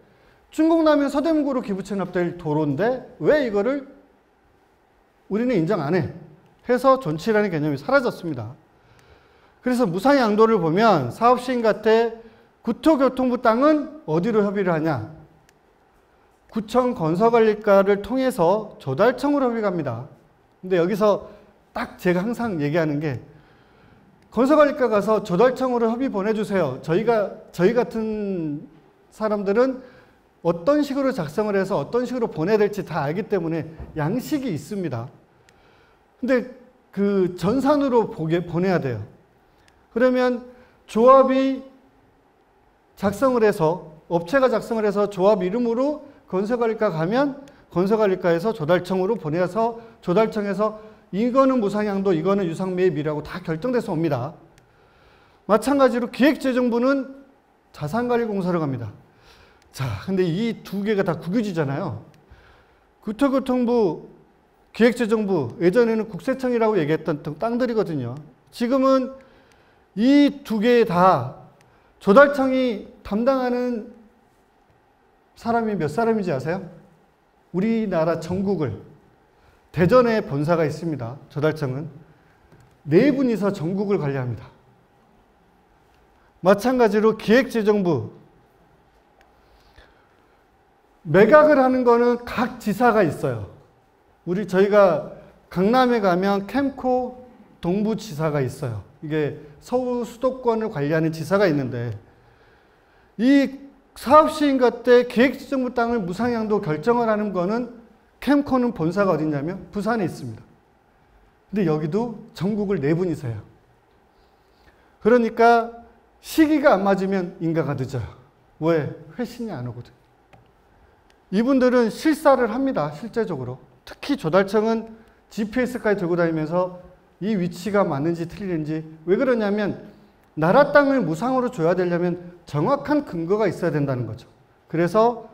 중국남이 서대문구로 기부 체납될 도로인데 왜 이거를 우리는 인정 안 해? 해서 존치라는 개념이 사라졌습니다. 그래서 무상양도를 보면 사업시행가 때 구토교통부 땅은 어디로 협의를 하냐? 구청 건설관리과를 통해서 조달청으로 협의갑니다. 근데 여기서 딱 제가 항상 얘기하는 게 건설관리과 가서 조달청으로 협의 보내주세요. 저희가 저희 같은 사람들은 어떤 식으로 작성을 해서 어떤 식으로 보내야 될지 다 알기 때문에 양식이 있습니다. 근데 그 전산으로 보게, 보내야 돼요. 그러면 조합이 작성을 해서 업체가 작성을 해서 조합 이름으로 건설관리과 가면 건설관리과에서 조달청으로 보내서 조달청에서 이거는 무상양도 이거는 유상매입이라고 다 결정돼서 옵니다. 마찬가지로 기획재정부는 자산관리공사로 갑니다. 자, 근데 이 두 개가 다 국유지잖아요. 국토교통부, 기획재정부, 예전에는 국세청이라고 얘기했던 땅들이거든요. 지금은 이 두 개 다 조달청이 담당하는 사람이 몇 사람인지 아세요? 우리나라 전국을 대전에 본사가 있습니다. 조달청은 네 분이서 전국을 관리합니다. 마찬가지로 기획재정부 매각을 하는 거는 각 지사가 있어요. 우리 저희가 강남에 가면 캠코 동부지사가 있어요. 이게 서울 수도권을 관리하는 지사가 있는데 이 사업시행가 때 기획지정부 땅을 무상양도 결정을 하는 거는 캠코는 본사가 어디냐면 부산에 있습니다. 근데 여기도 전국을 네 분이서 해요. 그러니까 시기가 안 맞으면 인가가 늦어요. 왜? 회신이 안 오거든. 이분들은 실사를 합니다. 실제적으로. 특히 조달청은 GPS까지 들고 다니면서 이 위치가 맞는지 틀리는지 왜 그러냐면 나라 땅을 무상으로 줘야 되려면 정확한 근거가 있어야 된다는 거죠. 그래서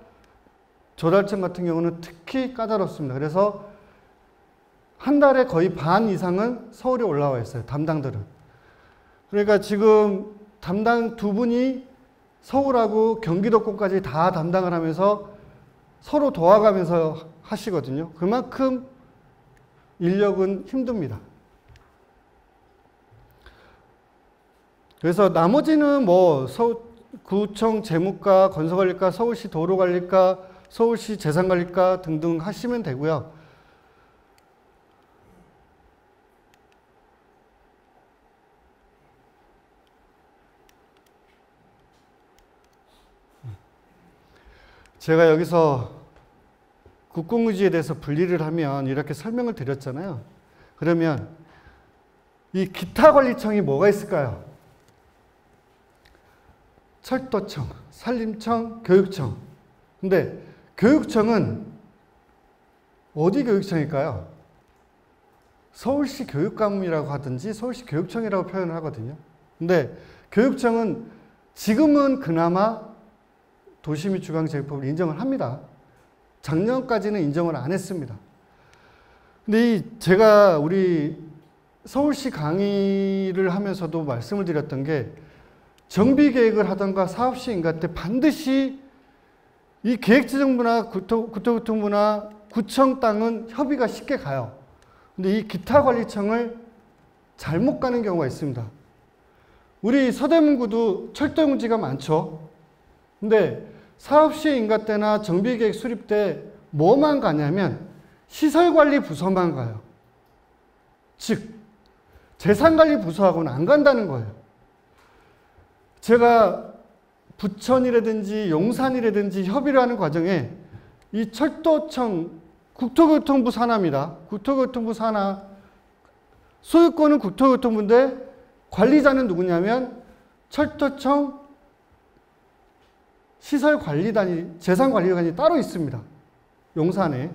조달청 같은 경우는 특히 까다롭습니다. 그래서 한 달에 거의 반 이상은 서울에 올라와 있어요. 담당들은. 그러니까 지금 담당 두 분이 서울하고 경기도권까지 다 담당을 하면서 서로 도와가면서 하시거든요. 그만큼 인력은 힘듭니다. 그래서 나머지는 뭐 서, 구청 재무과, 건설관리과, 서울시 도로관리과, 서울시 재산관리과 등등 하시면 되고요. 제가 여기서 국공유지에 대해서 분리를 하면 이렇게 설명을 드렸잖아요. 그러면 이 기타 관리청이 뭐가 있을까요? 철도청, 산림청, 교육청. 근데 교육청은 어디 교육청일까요? 서울시 교육감이라고 하든지 서울시 교육청이라고 표현을 하거든요. 근데 교육청은 지금은 그나마 도시및 주광제법을 인정을 합니다. 작년까지는 인정을 안 했습니다. 근데 이 제가 우리 서울시 강의를 하면서도 말씀을 드렸던 게 정비 계획을 하던가 사업 시행가 때 반드시 이 계획지정부나 구토, 구토교통부나 구청 땅은 협의가 쉽게 가요. 근데 이 기타 관리청을 잘못 가는 경우가 있습니다. 우리 서대문구도 철도 용지가 많죠. 근데 사업 시행 인가 때나 정비 계획 수립 때 뭐만 가냐면 시설관리 부서만 가요. 즉, 재산관리 부서하고는 안 간다는 거예요. 제가 부천이라든지 용산이라든지 협의를 하는 과정에 이 철도청, 국토교통부 산하입니다. 국토교통부 산하. 소유권은 국토교통부인데 관리자는 누구냐면 철도청 시설관리단이, 재산관리관이 따로 있습니다. 용산에,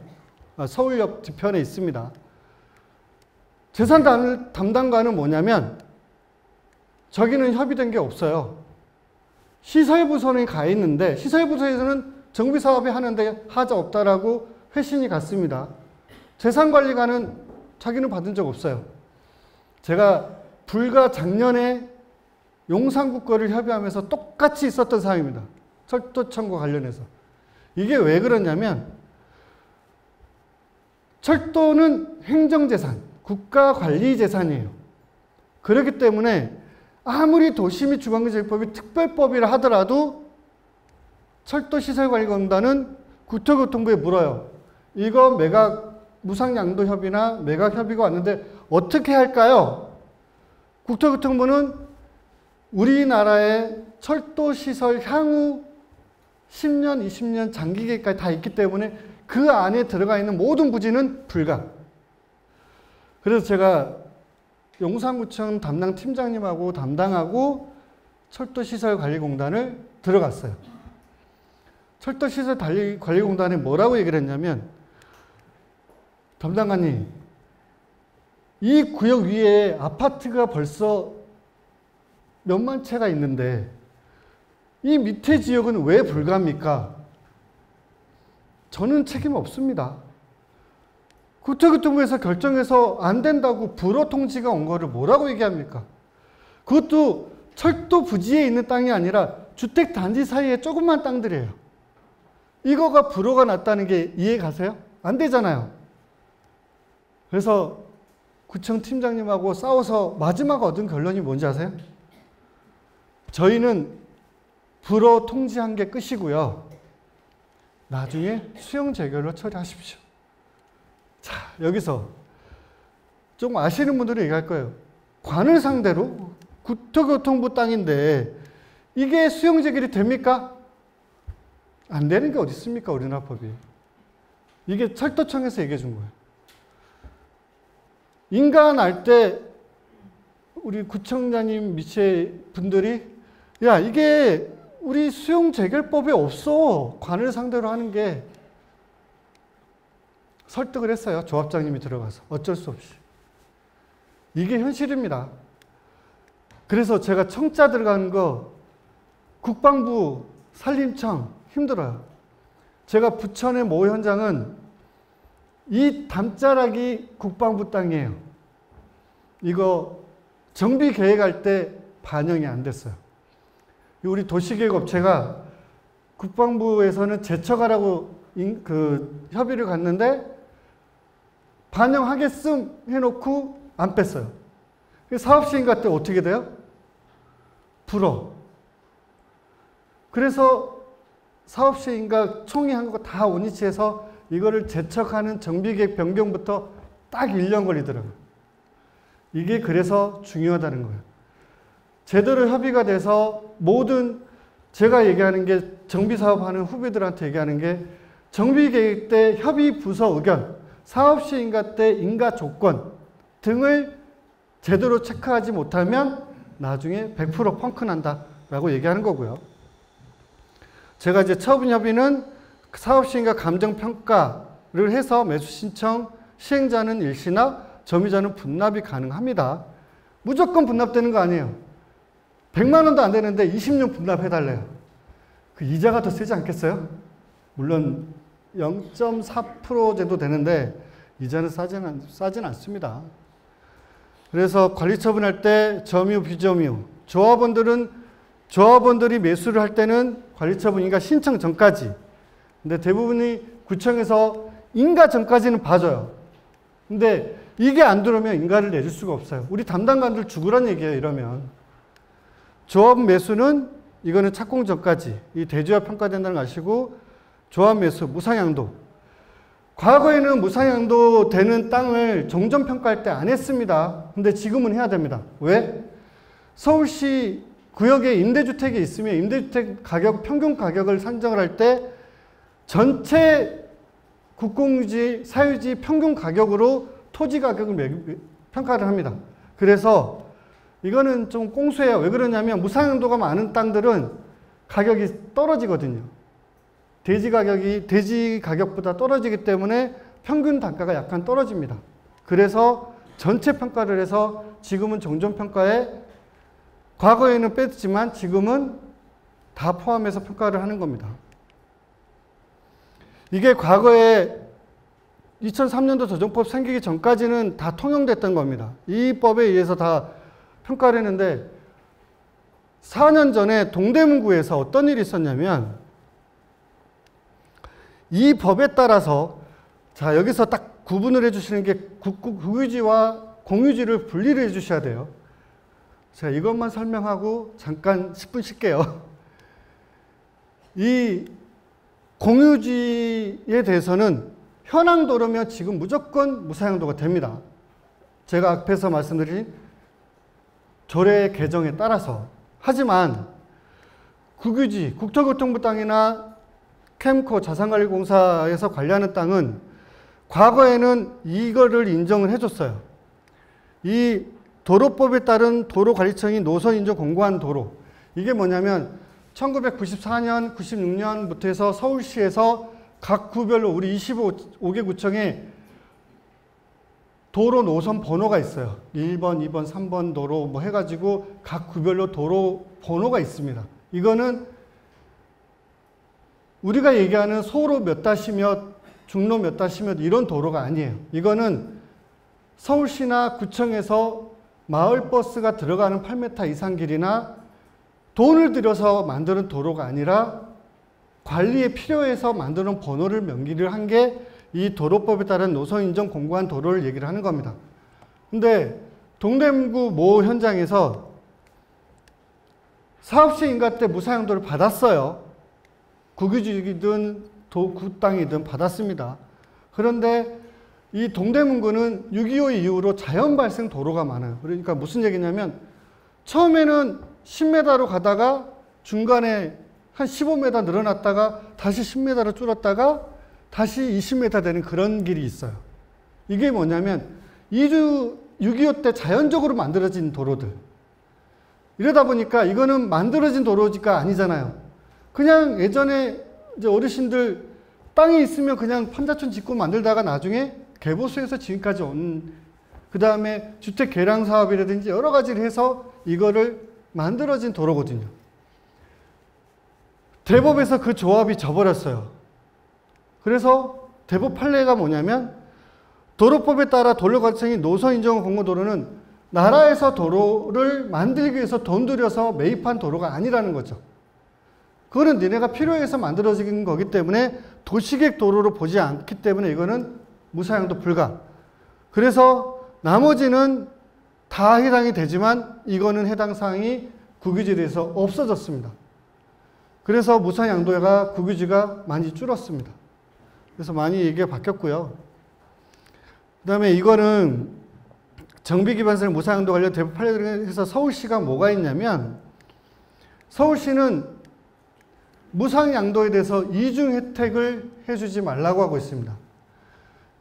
아, 서울역 뒤편에 있습니다. 재산 담당관은 뭐냐면 저기는 협의된 게 없어요. 시설부서는 가 있는데 시설부서에서는 정비 사업에 하는데 하자 없다라고 회신이 갔습니다. 재산관리관은 자기는 받은 적 없어요. 제가 불과 작년에 용산국 거를 협의하면서 똑같이 있었던 상황입니다. 철도청과 관련해서. 이게 왜 그러냐면 철도는 행정재산, 국가관리재산이에요. 그렇기 때문에 아무리 도시 및 주방기재법이 특별법이라 하더라도 철도시설관리공단은 국토교통부에 물어요. 이거 매각 무상양도협의나 매각협의가 왔는데 어떻게 할까요? 국토교통부는 우리나라의 철도시설 향후 10년, 20년 장기 계획까지 다 있기 때문에 그 안에 들어가 있는 모든 부지는 불가. 그래서 제가 용산구청 담당 팀장님하고 담당하고 철도시설관리공단을 들어갔어요. 철도시설관리공단에 뭐라고 얘기를 했냐면 담당관님 이 구역 위에 아파트가 벌써 몇만 채가 있는데 이 밑에 지역은 왜 불가합니까? 저는 책임 없습니다. 국토교통부에서 결정해서 안 된다고 불허 통지가 온 거를 뭐라고 얘기합니까? 그것도 철도 부지에 있는 땅이 아니라 주택 단지 사이에 조그만 땅들이에요. 이거가 불허가 났다는 게 이해 가세요? 안 되잖아요. 그래서 구청 팀장님하고 싸워서 마지막 얻은 결론이 뭔지 아세요? 저희는 불허 통지한 게 끝이고요. 나중에 수용 재결로 처리하십시오. 자, 여기서 좀 아시는 분들이 얘기할 거예요. 관을 상대로 국토교통부 땅인데 이게 수용 재결이 됩니까? 안 되는 게 어디 있습니까? 우리나라 법이. 이게 철도청에서 얘기해 준 거예요. 인간 알 때 우리 구청장님 밑에 분들이 야 이게 우리 수용 재결법에 없어 관을 상대로 하는 게 설득을 했어요. 조합장님이 들어가서. 어쩔 수 없이. 이게 현실입니다. 그래서 제가 청자 들어가는 거 국방부, 산림청 힘들어요. 제가 부천의 모 현장은 이 담자락이 국방부 땅이에요. 이거 정비 계획할 때 반영이 안 됐어요. 우리 도시계획 업체가 국방부에서는 제쳐가라고 그 협의를 갔는데 반영하겠음 해놓고 안 뺐어요. 사업 시행가 때 어떻게 돼요? 불어. 그래서 사업 시행가 총이 한 거다 원위치해서 이거를 제척하는 정비계획 변경부터 딱 1년 걸리더라고요. 이게 그래서 중요하다는 거예요. 제대로 협의가 돼서 모든 제가 얘기하는 게 정비사업하는 후배들한테 얘기하는 게 정비계획 때 협의 부서 의견 사업시 인가 때 인가 조건 등을 제대로 체크하지 못하면 나중에 100% 펑크 난다라고 얘기하는 거고요. 제가 이제 처분 협의는 사업시 인가 감정 평가를 해서 매수 신청 시행자는 일시나 점유자는 분납이 가능합니다. 무조건 분납되는 거 아니에요. 100만 원도 안 되는데 20년 분납해 달래요. 그 이자가 더 세지 않겠어요? 물론 0.4% 정도 되는데 이자는 싸진, 싸진 않습니다. 그래서 관리 처분할 때 점유, 비점유. 조합원들은 조합원들이 매수를 할 때는 관리 처분인가 신청 전까지. 근데 대부분이 구청에서 인가 전까지는 봐줘요. 근데 이게 안 들어오면 인가를 내줄 수가 없어요. 우리 담당관들 죽으란 얘기예요, 이러면. 조합 매수는 이거는 착공 전까지 이 대조합 평가된다는 거 아시고 조합 매수 무상양도. 과거에는 무상양도 되는 땅을 정전평가할 때 안 했습니다. 근데 지금은 해야 됩니다. 왜? 서울시 구역에 임대주택이 있으면 임대주택 가격, 평균 가격을 산정을 할 때 전체 국공유지, 사유지 평균 가격으로 토지 가격을 평가를 합니다. 그래서 이거는 좀 꽁수예요. 왜 그러냐면 무상양도가 많은 땅들은 가격이 떨어지거든요. 대지 가격이 대지 가격보다 떨어지기 때문에 평균 단가가 약간 떨어집니다. 그래서 전체 평가를 해서 지금은 정전 평가에 과거에는 뺐지만 지금은 다 포함해서 평가를 하는 겁니다. 이게 과거에 2003년도 조정법 생기기 전까지는 다 통용됐던 겁니다. 이 법에 의해서 다 평가를 했는데 4년 전에 동대문구에서 어떤 일이 있었냐면 이 법에 따라서 자 여기서 딱 구분을 해주시는 게 국유지와 공유지를 분리를 해주셔야 돼요. 자 이것만 설명하고 잠깐 10분 쉴게요. 이 공유지에 대해서는 현황 도로면 지금 무조건 무사용도가 됩니다. 제가 앞에서 말씀드린 조례 개정에 따라서 하지만 국유지, 국토교통부 땅이나 캠코 자산관리공사에서 관리하는 땅은 과거에는 이거를 인정을 해줬어요. 이 도로법에 따른 도로관리청이 노선 인정 공고한 도로. 이게 뭐냐면 1994년, 96년부터 해서 서울시에서 각 구별로 우리 25개 구청에 도로 노선 번호가 있어요. 1번, 2번, 3번 도로 뭐 해가지고 각 구별로 도로 번호가 있습니다. 이거는 우리가 얘기하는 소로 몇 다시 몇, 중로 몇 다시 몇 이런 도로가 아니에요. 이거는 서울시나 구청에서 마을버스가 들어가는 8m 이상 길이나 돈을 들여서 만드는 도로가 아니라 관리에 필요해서 만드는 번호를 명기를 한 게 이 도로법에 따른 노선 인정 공고한 도로를 얘기를 하는 겁니다. 근데 동대문구 모 현장에서 사업시 인가 때 무사용도를 받았어요. 국유지이든 도구 땅이든 받았습니다. 그런데 이 동대문구는 6.25 이후로 자연 발생 도로가 많아요. 그러니까 무슨 얘기냐면 처음에는 10m로 가다가 중간에 한 15m 늘어났다가 다시 10m로 줄었다가 다시 20m 되는 그런 길이 있어요. 이게 뭐냐면 6.25 때 자연적으로 만들어진 도로들. 이러다 보니까 이거는 만들어진 도로지가 아니잖아요. 그냥 예전에 이제 어르신들 땅이 있으면 그냥 판자촌 짓고 만들다가 나중에 개보수에서 지금까지 온, 그 다음에 주택 개량 사업이라든지 여러 가지를 해서 이거를 만들어진 도로거든요. 대법에서 그 조합이 져버렸어요. 그래서 대법 판례가 뭐냐면 도로법에 따라 도로관청이 노선 인정 공고도로는 나라에서 도로를 만들기 위해서 돈 들여서 매입한 도로가 아니라는 거죠. 그거는 니네가 필요해서 만들어진 거기 때문에 도시계획 도로로 보지 않기 때문에 이거는 무사용도 불가. 그래서 나머지는 다 해당이 되지만 이거는 해당 사항이 국유지에서 없어졌습니다. 그래서 무사 양도가 국유지가 많이 줄었습니다. 그래서 많이 이게 바뀌었고요. 그 다음에 이거는 정비기반설 무사 양도 관련 대법 판례에서 서울시가 뭐가 있냐면 서울시는 무상양도에 대해서 이중 혜택을 해주지 말라고 하고 있습니다.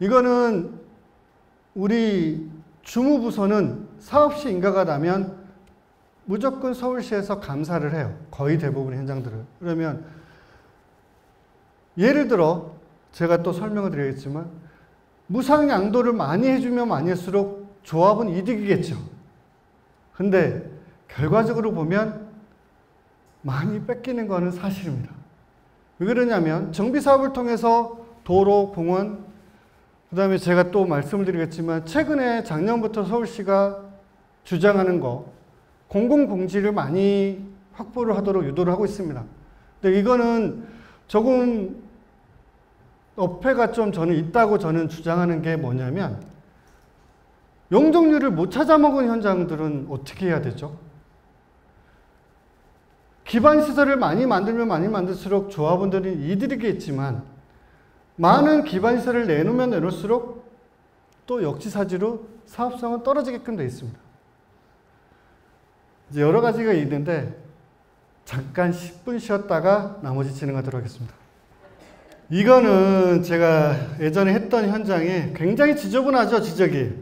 이거는 우리 주무부서는 사업시 인가가 나면 무조건 서울시에서 감사를 해요. 거의 대부분의 현장들을. 그러면 예를 들어 제가 또 설명을 드리겠지만 무상양도를 많이 해주면 많이 할수록 조합은 이득이겠죠. 근데 결과적으로 보면 많이 뺏기는 것은 사실입니다. 왜 그러냐면 정비 사업을 통해서 도로, 공원, 그 다음에 제가 또 말씀을 드리겠지만 최근에 작년부터 서울시가 주장하는 거 공공공지를 많이 확보를 하도록 유도를 하고 있습니다. 근데 이거는 조금 어폐가 좀 저는 있다고 저는 주장하는 게 뭐냐면 용적률을 못 찾아먹은 현장들은 어떻게 해야 되죠? 기반 시설을 많이 만들면 많이 만들수록 조합원들은 이득이겠지만 많은 기반 시설을 내놓으면 내놓을수록 또 역지사지로 사업성은 떨어지게끔 되어 있습니다. 이제 여러 가지가 있는데 잠깐 10분 쉬었다가 나머지 진행하도록 하겠습니다. 이거는 제가 예전에 했던 현장에 굉장히 지저분하죠, 지적이.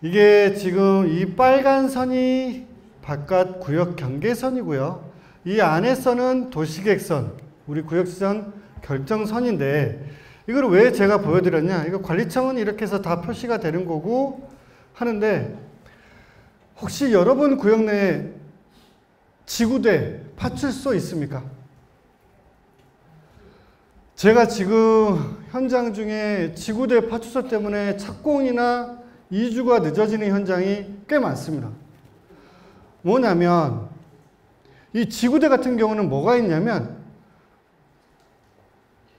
이게 지금 이 빨간 선이 바깥 구역 경계선이고요. 이 안에서는 도시계획선, 우리 구역선 결정선인데 이걸 왜 제가 보여드렸냐? 이거 관리청은 이렇게 해서 다 표시가 되는 거고 하는데 혹시 여러분 구역 내에 지구대 파출소 있습니까? 제가 지금 현장 중에 지구대 파출소 때문에 착공이나 이주가 늦어지는 현장이 꽤 많습니다. 뭐냐면 이 지구대 같은 경우는 뭐가 있냐면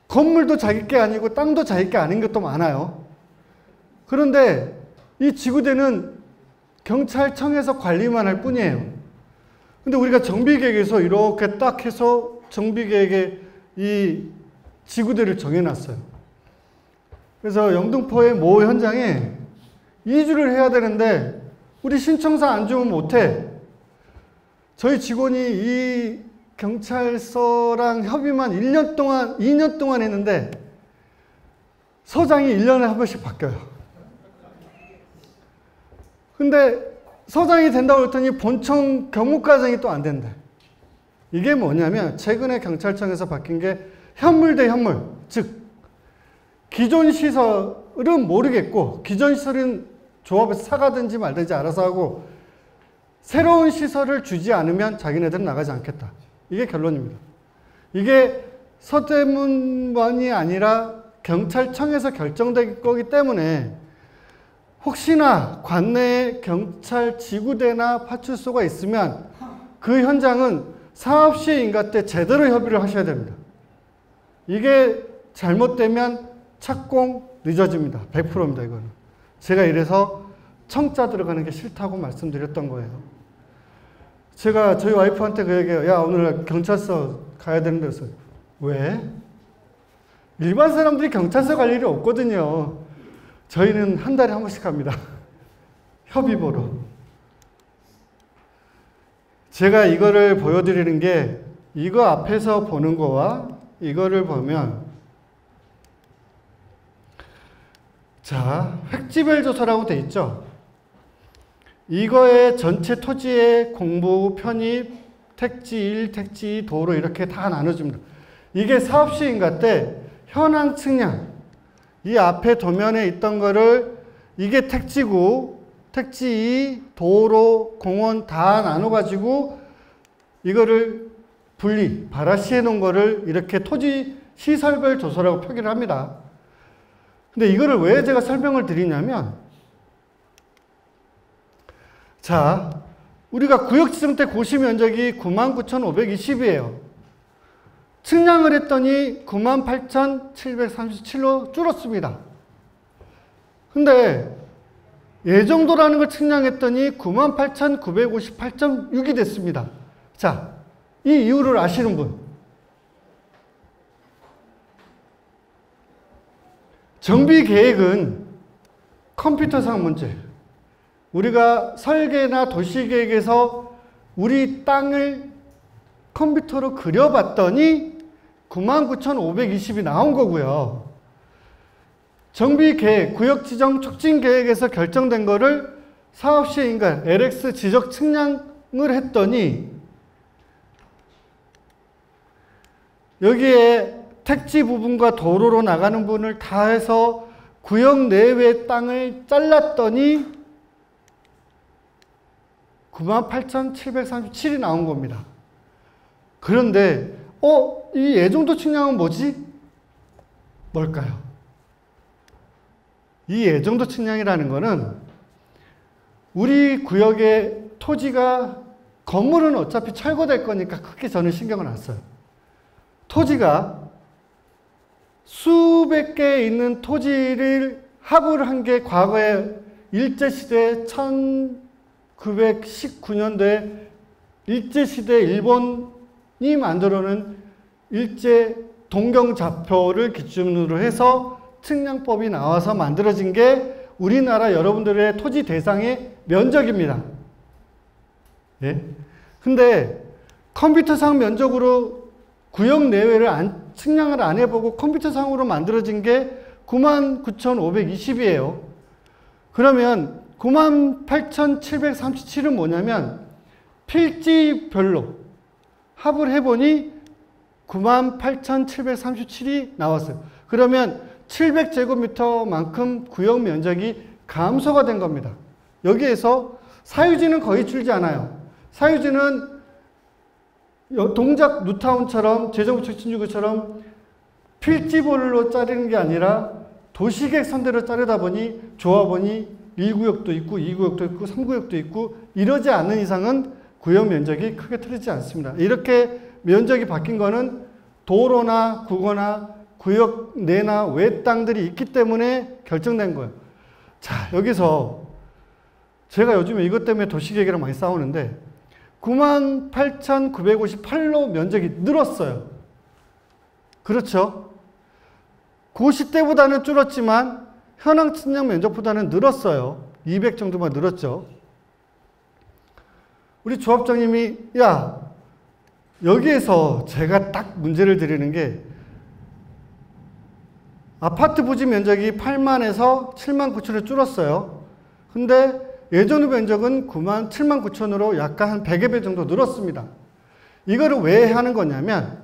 건물도 자기 게 아니고 땅도 자기 게 아닌 것도 많아요. 그런데 이 지구대는 경찰청에서 관리만 할 뿐이에요. 근데 우리가 정비계획에서 이렇게 딱 해서 정비계획에 이 지구대를 정해놨어요. 그래서 영등포의 모 현장에 이주를 해야 되는데 우리 신청서 안 주면 못해. 저희 직원이 이 경찰서랑 협의만 1년 동안, 2년 동안 했는데 서장이 1년에 한 번씩 바뀌어요. 근데 서장이 된다고 했더니 본청 경무과장이 또 안 된대. 이게 뭐냐면 최근에 경찰청에서 바뀐 게 현물 대 현물. 즉, 기존 시설은 모르겠고, 기존 시설은 조합에서 사가든지 말든지 알아서 하고, 새로운 시설을 주지 않으면 자기네들은 나가지 않겠다. 이게 결론입니다. 이게 서대문만이 아니라 경찰청에서 결정될 거기 때문에 혹시나 관내에 경찰 지구대나 파출소가 있으면 그 현장은 사업시 인가 때 제대로 협의를 하셔야 됩니다. 이게 잘못되면 착공 늦어집니다. 100%입니다, 이거는. 제가 이래서 청자 들어가는 게 싫다고 말씀드렸던 거예요. 제가 저희 와이프한테 그 얘기해요. 야, 오늘 경찰서 가야 되는데 그래서 왜? 일반 사람들이 경찰서 갈 일이 없거든요. 저희는 한 달에 한 번씩 갑니다. 협의 보러. 제가 이거를 보여드리는 게 이거 앞에서 보는 거와 이거를 보면 자, 획지별 조사라고 돼 있죠. 이거의 전체 토지의 공부, 편입, 택지 1, 택지 2, 도로 이렇게 다 나눠줍니다. 이게 사업시인가 때 현황 측량, 이 앞에 도면에 있던 거를 이게 택지고, 택지 2, 도로, 공원 다 나눠가지고 이거를 분리, 바라시해 놓은 거를 이렇게 토지 시설별 조서라고 표기를 합니다. 근데 이거를 왜 제가 설명을 드리냐면, 자, 우리가 구역 지정 때 고시 면적이 99,520이에요. 측량을 했더니 98,737로 줄었습니다. 근데 예정도라는 걸 측량했더니 98,958.6이 됐습니다. 자, 이 이유를 아시는 분? 정비 계획은 컴퓨터상 문제. 우리가 설계나 도시계획에서 우리 땅을 컴퓨터로 그려봤더니 99,520이 나온 거고요. 정비계획, 구역지정 촉진계획에서 결정된 거를 사업시인가 LX 지적 측량을 했더니 여기에 택지 부분과 도로로 나가는 부분을 다 해서 구역 내외 땅을 잘랐더니 98,737이 나온 겁니다. 그런데 어? 이 예정도 측량은 뭐지? 뭘까요? 이 예정도 측량이라는 거는 우리 구역의 토지가 건물은 어차피 철거될 거니까 크게 저는 신경을 안 써요. 토지가 수백 개 있는 토지를 합을 한 게 과거에 일제시대 1919년도에 일제시대 일본이 만들어놓은 일제 동경좌표를 기준으로 해서 측량법이 나와서 만들어진 게 우리나라 여러분들의 토지 대상의 면적입니다. 예? 근데 컴퓨터상 면적으로 구역 내외를 안, 측량을 안 해보고 컴퓨터상으로 만들어진 게 99,520이에요. 그러면 98,737은 뭐냐면 필지별로 합을 해보니 98,737이 나왔어요. 그러면 700제곱미터만큼 구역 면적이 감소가 된 겁니다. 여기에서 사유지는 거의 줄지 않아요. 사유지는 동작 뉴타운처럼 재정부 촉진주구처럼 필지볼로 자르는 게 아니라 도시계획 선대로 자르다 보니 조합원이 1구역도 있고 2구역도 있고 3구역도 있고 이러지 않는 이상은 구역 면적이 크게 틀리지 않습니다. 이렇게 면적이 바뀐 거는 도로나 국어나 구역 내나 외 땅들이 있기 때문에 결정된 거예요. 자, 여기서 제가 요즘에 이것 때문에 도시계획이랑 많이 싸우는데 98,958로 면적이 늘었어요. 그렇죠? 고시 때보다는 줄었지만 현황 측량 면적보다는 늘었어요. 200 정도만 늘었죠. 우리 조합장님이 야 여기에서 제가 딱 문제를 드리는 게 아파트 부지 면적이 8만에서 7만 9천에 줄었어요. 근데 예전 후 면적은 9만 7만 9천으로 약간 한 100여 배 정도 늘었습니다. 이거를 왜 하는 거냐면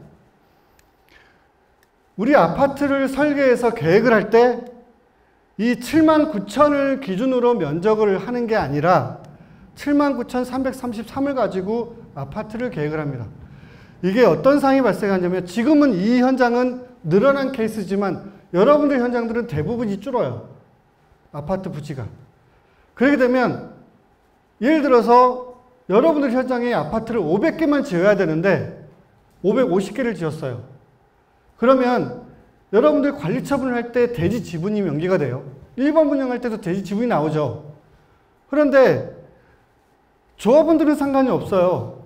우리 아파트를 설계해서 계획을 할 때 이 7만 9천을 기준으로 면적을 하는 게 아니라 7만 9,333을 가지고 아파트를 계획을 합니다. 이게 어떤 상황이 발생하냐면 지금은 이 현장은 늘어난 케이스지만 여러분들 현장들은 대부분이 줄어요. 아파트 부지가. 그렇게 되면 예를 들어서 여러분들 현장에 아파트를 500개만 지어야 되는데 550개를 지었어요. 그러면 여러분들 관리 처분을 할 때 대지 지분이 명기가 돼요. 1번 분양할 때도 대지 지분이 나오죠. 그런데 조합원들은 상관이 없어요.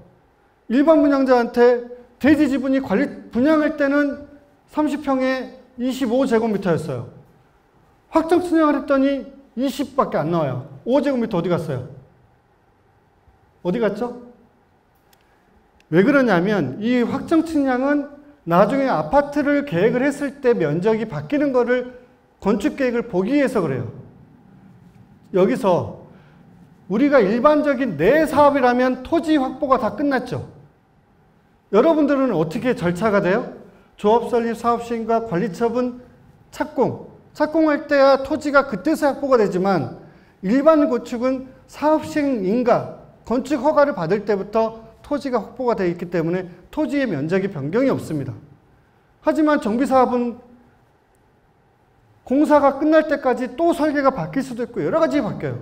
일반 분양자한테 대지 지분이 관리 분양할 때는 30평에 25제곱미터였어요. 확정 분양을 했더니 20밖에 안 나와요. 5제곱미터 어디 갔어요? 어디 갔죠? 왜 그러냐면 이 확정 측량은 나중에 아파트를 계획을 했을 때 면적이 바뀌는 거를 건축 계획을 보기 위해서 그래요. 여기서 우리가 일반적인 내 사업이라면 토지 확보가 다 끝났죠. 여러분들은 어떻게 절차가 돼요? 조합 설립 사업 시행과 관리 처분 착공. 착공할 때야 토지가 그때서 확보가 되지만 일반 건축은 사업 시행 인가 건축 허가를 받을 때부터 토지가 확보가 되어 있기 때문에 토지의 면적이 변경이 없습니다. 하지만 정비사업은 공사가 끝날 때까지 또 설계가 바뀔 수도 있고 여러 가지 바뀌어요.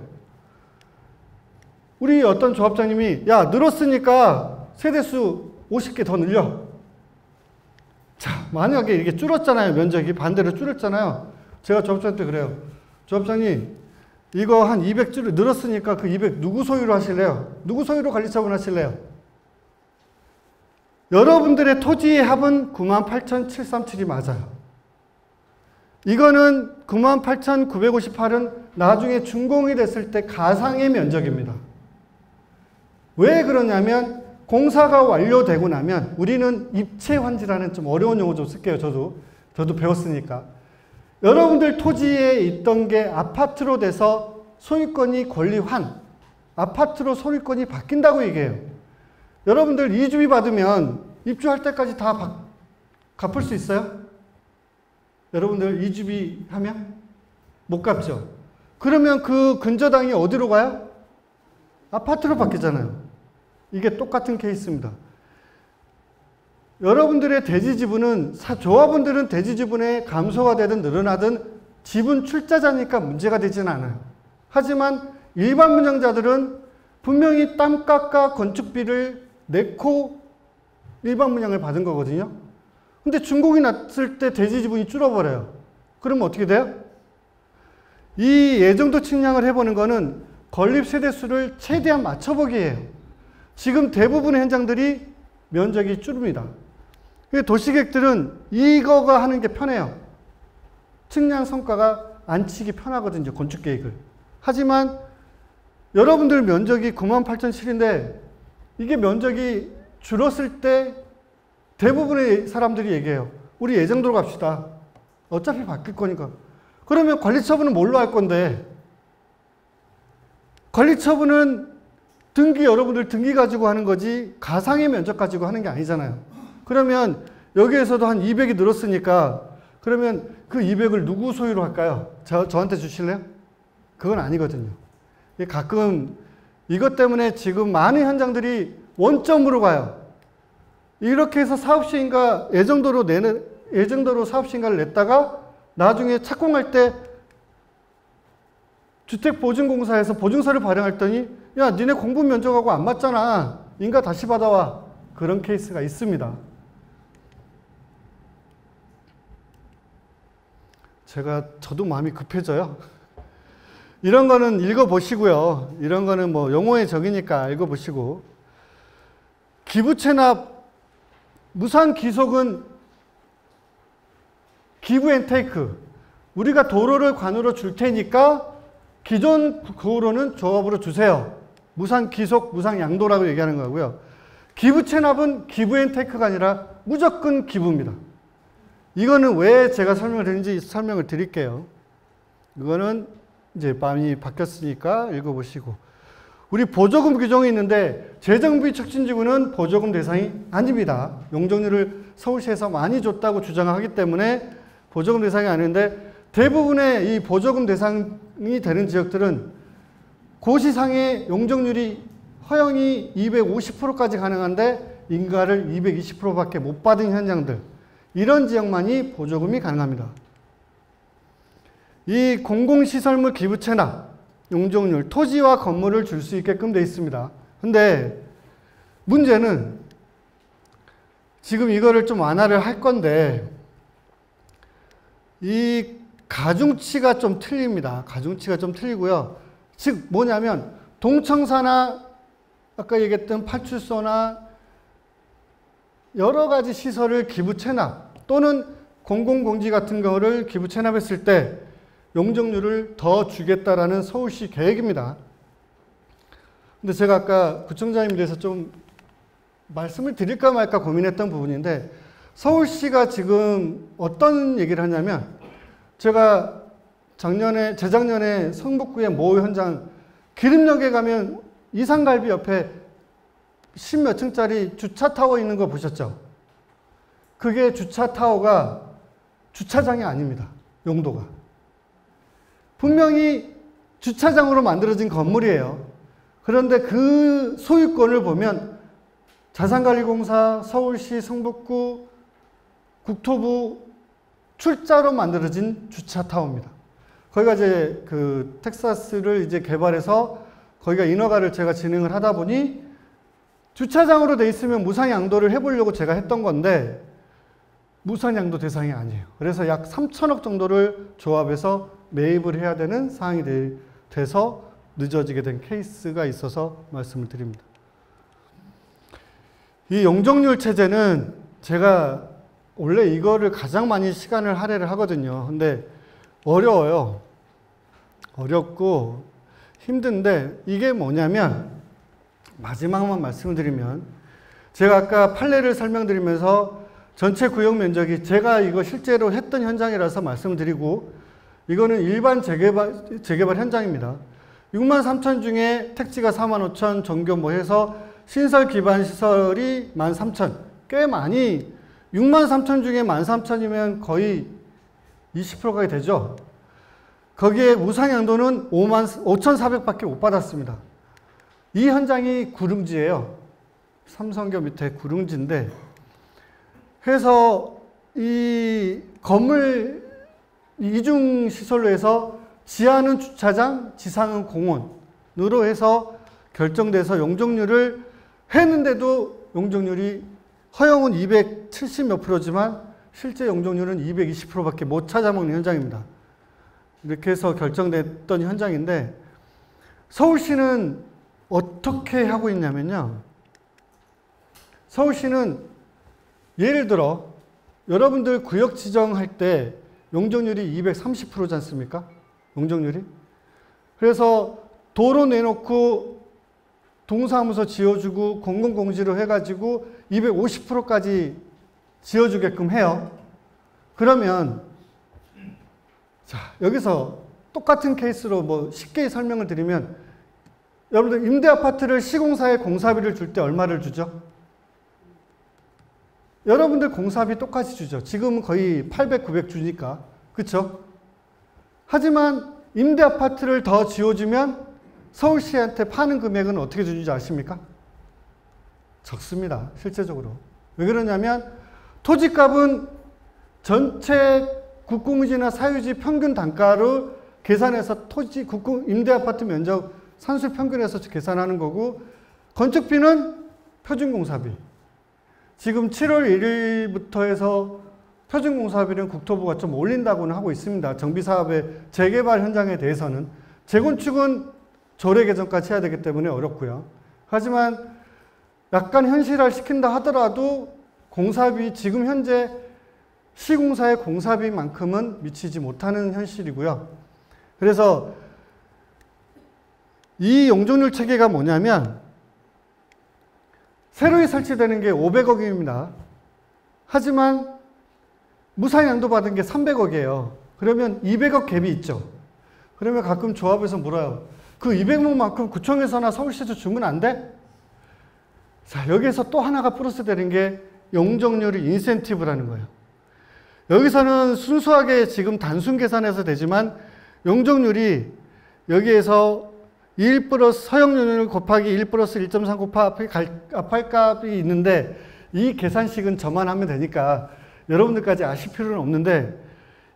우리 어떤 조합장님이 야 늘었으니까 세대수 50개 더 늘려. 자 만약에 이게 줄었잖아요 면적이 반대로 줄었잖아요. 제가 조합장한테 그래요. 조합장님 이거 한 200줄 늘었으니까 그 200 누구 소유로 하실래요? 누구 소유로 관리처분 하실래요? 여러분들의 토지의 합은 98,737이 맞아요. 이거는 98,958은 나중에 준공이 됐을 때 가상의 면적입니다. 왜 그러냐면 공사가 완료되고 나면 우리는 입체 환지라는 좀 어려운 용어 좀 쓸게요. 저도 저도 배웠으니까. 여러분들 토지에 있던 게 아파트로 돼서 소유권이 권리환, 아파트로 소유권이 바뀐다고 얘기해요. 여러분들 이주비 받으면 입주할 때까지 다 바, 갚을 수 있어요? 여러분들 이주비 하면? 못 갚죠? 그러면 그 근저당이 어디로 가요? 아파트로 바뀌잖아요. 이게 똑같은 케이스입니다. 여러분들의 대지 지분은 조합원들은 대지 지분의 감소가 되든 늘어나든 지분 출자자니까 문제가 되지는 않아요. 하지만 일반 분양자들은 분명히 땅값과 건축비를 내고 일반 분양을 받은 거거든요. 근데 준공이 났을 때 대지 지분이 줄어버려요. 그러면 어떻게 돼요? 이 예정도 측량을 해보는 거는 건립 세대수를 최대한 맞춰보기예요. 지금 대부분의 현장들이 면적이 줄입니다. 도시객들은 이거가 하는 게 편해요. 측량 성과가 안 치기 편하거든요. 건축 계획을. 하지만 여러분들 면적이 98,007인데 이게 면적이 줄었을 때 대부분의 사람들이 얘기해요. 우리 예정도로 갑시다. 어차피 바뀔 거니까. 그러면 관리처분은 뭘로 할 건데? 관리처분은 등기 여러분들 등기 가지고 하는 거지 가상의 면적 가지고 하는 게 아니잖아요. 그러면 여기에서도 한 200이 늘었으니까 그러면 그 200을 누구 소유로 할까요? 저, 저한테 주실래요? 그건 아니거든요. 가끔 이것 때문에 지금 많은 현장들이 원점으로 가요. 이렇게 해서 사업시행가 예정도로 내는, 예정도로 사업시행가를 냈다가 나중에 착공할 때 주택보증공사에서 보증서를 발행했더니 야 니네 공분 면적하고 안 맞잖아. 인가 다시 받아와. 그런 케이스가 있습니다. 제가 저도 마음이 급해져요. 이런 거는 읽어보시고요. 이런 거는 뭐 용어의 정의니까 읽어보시고. 기부채납, 무상 귀속은 give and take. 우리가 도로를 관으로 줄 테니까 기존 도로는 조합으로 주세요. 무상 귀속, 무상 양도라고 얘기하는 거고요. 기부채납은 give and take가 아니라 무조건 기부입니다. 이거는 왜 제가 설명을 드리는지 설명을 드릴게요. 이거는 이제 마음이 바뀌었으니까 읽어보시고. 우리 보조금 규정이 있는데 재정비 촉진지구는 보조금 대상이 아닙니다. 용적률을 서울시에서 많이 줬다고 주장하기 때문에 보조금 대상이 아닌데 대부분의 이 보조금 대상이 되는 지역들은 고시상의 용적률이 허용이 250%까지 가능한데 인가를 220%밖에 못 받은 현장들 이런 지역만이 보조금이 가능합니다. 이 공공시설물 기부채납 용적률 토지와 건물을 줄 수 있게끔 되어 있습니다. 근데 문제는 지금 이거를 좀 완화를 할 건데 이 가중치가 좀 틀립니다. 가중치가 좀 틀리고요. 즉 뭐냐면 동청사나 아까 얘기했던 파출소나 여러 가지 시설을 기부 체납 또는 공공공지 같은 거를 기부 체납했을 때 용적률을 더 주겠다라는 서울시 계획입니다. 근데 제가 아까 구청장님 대해서 좀 말씀을 드릴까 말까 고민했던 부분인데 서울시가 지금 어떤 얘기를 하냐면 제가 작년에, 재작년에 성북구의 모 현장 기름역에 가면 이상갈비 옆에 십몇 층짜리 주차 타워 있는 거 보셨죠? 그게 주차 타워가 주차장이 아닙니다. 용도가. 분명히 주차장으로 만들어진 건물이에요. 그런데 그 소유권을 보면 자산관리공사, 서울시, 성북구, 국토부 출자로 만들어진 주차 타워입니다. 거기가 이제 그 텍사스를 이제 개발해서 거기가 인허가를 제가 진행을 하다 보니 주차장으로 돼 있으면 무상 양도를 해보려고 제가 했던 건데 무상 양도 대상이 아니에요. 그래서 약 3천억 정도를 조합해서 매입을 해야 되는 되, 돼서 늦어지게 된 케이스가 있어서 말씀을 드립니다. 이 용적률 체제는 제가 원래 이거를 가장 많이 시간을 할애를 하거든요. 근데 어려워요. 어렵고 힘든데 이게 뭐냐면 마지막만 말씀을 드리면 제가 아까 판례를 설명드리면서 전체 구역 면적이 제가 이거 실제로 했던 현장이라서 말씀드리고 이거는 일반 재개발, 재개발 현장입니다. 6만 3천 중에 택지가 4만 5천 정교 뭐 해서 신설 기반 시설이 1만 3천 꽤 많이 6만 3천 중에 1만 3천이면 거의 20%가 되죠. 거기에 무상양도는 5만 5,400밖에 못 받았습니다. 이 현장이 구릉지예요. 삼성교 밑에 구릉지인데 해서 이 건물 이중 시설로 해서 지하는 주차장, 지상은 공원으로 해서 결정돼서 용적률을 했는데도 용적률이 허용은 270 몇 프로지만 실제 용적률은 220%밖에 못 찾아먹는 현장입니다. 이렇게 해서 결정됐던 현장인데 서울시는 어떻게 하고 있냐면요. 서울시는 예를 들어 여러분들 구역 지정할 때 용적률이 230%지 않습니까? 용적률이. 그래서 도로 내놓고 동사무소 지어주고 공공공지로 해가지고 250%까지 지어주게끔 해요. 그러면 자 여기서 똑같은 케이스로 뭐 쉽게 설명을 드리면 여러분들 임대 아파트를 시공사에 공사비를 줄 때 얼마를 주죠? 여러분들 공사비 똑같이 주죠. 지금은 거의 800, 900 주니까. 그쵸? 하지만 임대 아파트를 더 지어주면 서울시한테 파는 금액은 어떻게 주는지 아십니까? 적습니다. 실제적으로. 왜 그러냐면 토지값은 전체 국공유지나 사유지 평균 단가로 계산해서 토지 국공 임대 아파트 면적 산술 평균에서 계산하는 거고 건축비는 표준 공사비. 지금 7월 1일부터 해서 표준공사비는 국토부가 좀 올린다고는 하고 있습니다. 정비사업의 재개발 현장에 대해서는. 재건축은 조례 개정까지 해야 되기 때문에 어렵고요. 하지만 약간 현실화 시킨다 하더라도 공사비 지금 현재 시공사의 공사비만큼은 미치지 못하는 현실이고요. 그래서 이 용적률 체계가 뭐냐면 새로이 설치되는 게 500억입니다. 하지만 무상 양도 받은 게 300억이에요. 그러면 200억 갭이 있죠. 그러면 가끔 조합에서 물어요. 그 200억만큼 구청에서나 서울시에서 주면 안 돼? 자, 여기에서 또 하나가 플러스 되는 게 용적률이 인센티브라는 거예요. 여기서는 순수하게 지금 단순 계산해서 되지만 용적률이 여기에서 1 플러스 서역률 곱하기 1 플러스 1.3 곱하기 압할값이 있는데 이 계산식은 저만 하면 되니까 여러분들까지 아실 필요는 없는데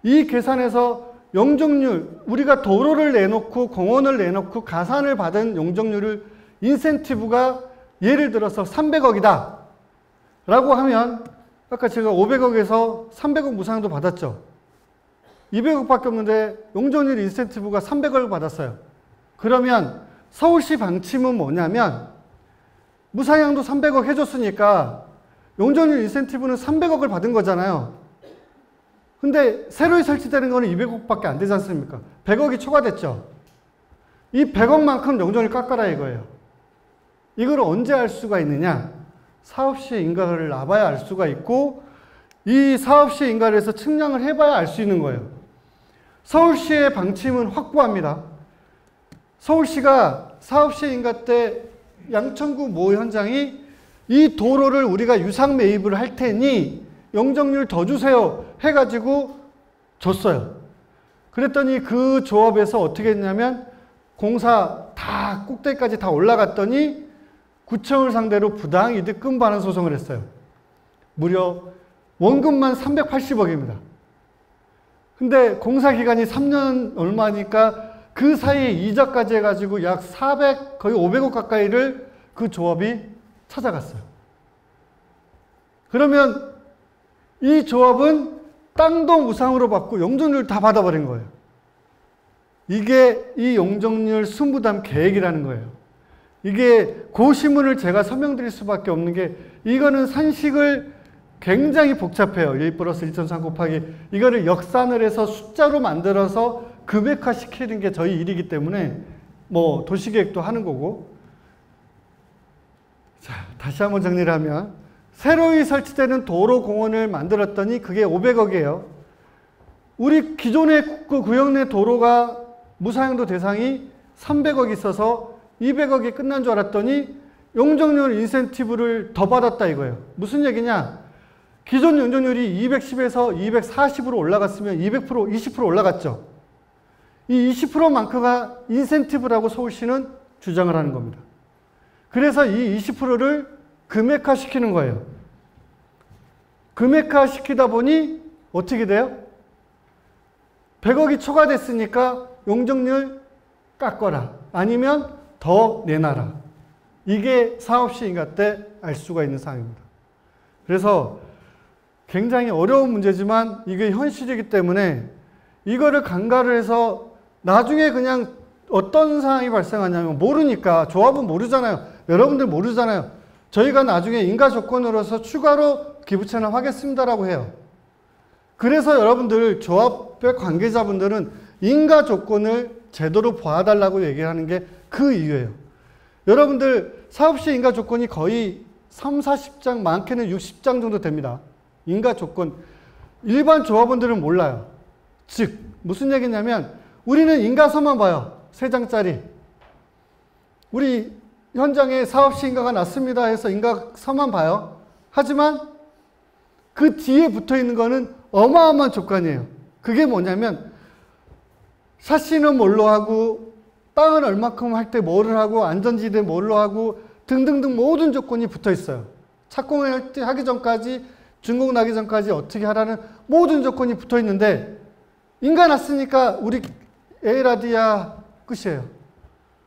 이 계산에서 용적률 우리가 도로를 내놓고 공원을 내놓고 가산을 받은 용적률을 인센티브가 예를 들어서 300억이다 라고 하면 아까 제가 500억에서 300억 무상도 받았죠. 200억밖에 없는데 용적률 인센티브가 300억을 받았어요. 그러면 서울시 방침은 뭐냐면 무상향도 300억 해줬으니까 용적률 인센티브는 300억을 받은 거잖아요. 근데 새로 설치되는 거는 200억밖에 안 되지 않습니까? 100억이 초과됐죠. 이 100억만큼 용적률 깎아라 이거예요. 이걸 언제 알 수가 있느냐? 사업 시의 인가를 놔봐야 알 수가 있고 이 사업 시의 인가를 해서 측량을 해봐야 알 수 있는 거예요. 서울시의 방침은 확고합니다. 서울시가 사업시 인가 때 양천구 모 현장이 이 도로를 우리가 유상 매입을 할 테니 용적률 더 주세요 해가지고 줬어요. 그랬더니 그 조합에서 어떻게 했냐면 공사 다 꼭대기까지 다 올라갔더니 구청을 상대로 부당 이득금 반환 소송을 했어요. 무려 원금만 380억입니다. 근데 공사 기간이 3년 얼마니까 그 사이에 이자까지 해가지고 약 400, 거의 500억 가까이를 그 조합이 찾아갔어요. 그러면 이 조합은 땅도 무상으로 받고 용적률 다 받아버린 거예요. 이게 이 용적률 순부담 계획이라는 거예요. 이게 고시문을 제가 설명드릴 수밖에 없는 게 이거는 산식을 굉장히 복잡해요. 1 플러스 1.3 곱하기 이거를 역산을 해서 숫자로 만들어서 금액화 시키는 게 저희 일이기 때문에 뭐 도시계획도 하는 거고 자 다시 한번 정리를 하면 새로이 설치되는 도로 공원을 만들었더니 그게 500억이에요. 우리 기존의 그 구역 내 도로가 무사용도 대상이 300억 있어서 200억이 끝난 줄 알았더니 용적률 인센티브를 더 받았다 이거예요. 무슨 얘기냐? 기존 용적률이 210에서 240으로 올라갔으면 200% 20% 올라갔죠. 이 20%만큼가 인센티브라고 서울시는 주장을 하는 겁니다. 그래서 이 20%를 금액화 시키는 거예요. 금액화 시키다 보니 어떻게 돼요? 100억이 초과됐으니까 용적률 깎거라. 아니면 더 내놔라. 이게 사업시 인가 때 알 수가 있는 사항입니다. 그래서 굉장히 어려운 문제지만 이게 현실이기 때문에 이거를 간과를 해서 나중에 그냥 어떤 상황이 발생하냐면 모르니까 조합은 모르잖아요. 여러분들 모르잖아요. 저희가 나중에 인가 조건으로서 추가로 기부 체납하겠습니다라고 해요. 그래서 여러분들 조합의 관계자분들은 인가 조건을 제대로 봐달라고 얘기하는 게 그 이유예요. 여러분들 사업시 인가 조건이 거의 3, 40장, 많게는 60장 정도 됩니다. 인가 조건. 일반 조합원들은 몰라요. 즉, 무슨 얘기냐면 우리는 인가서만 봐요. 세 장짜리. 우리 현장에 사업시 인가가 났습니다 해서 인가서만 봐요. 하지만 그 뒤에 붙어 있는 거는 어마어마한 조건이에요. 그게 뭐냐면 샷시는 뭘로 하고 땅을 얼마큼 할 때 뭐를 하고 안전지대 뭘로 하고 등등등 모든 조건이 붙어 있어요. 착공을 하기 전까지 준공 나기 전까지 어떻게 하라는 모든 조건이 붙어 있는데 인가 났으니까 우리 에라디아 끝이에요.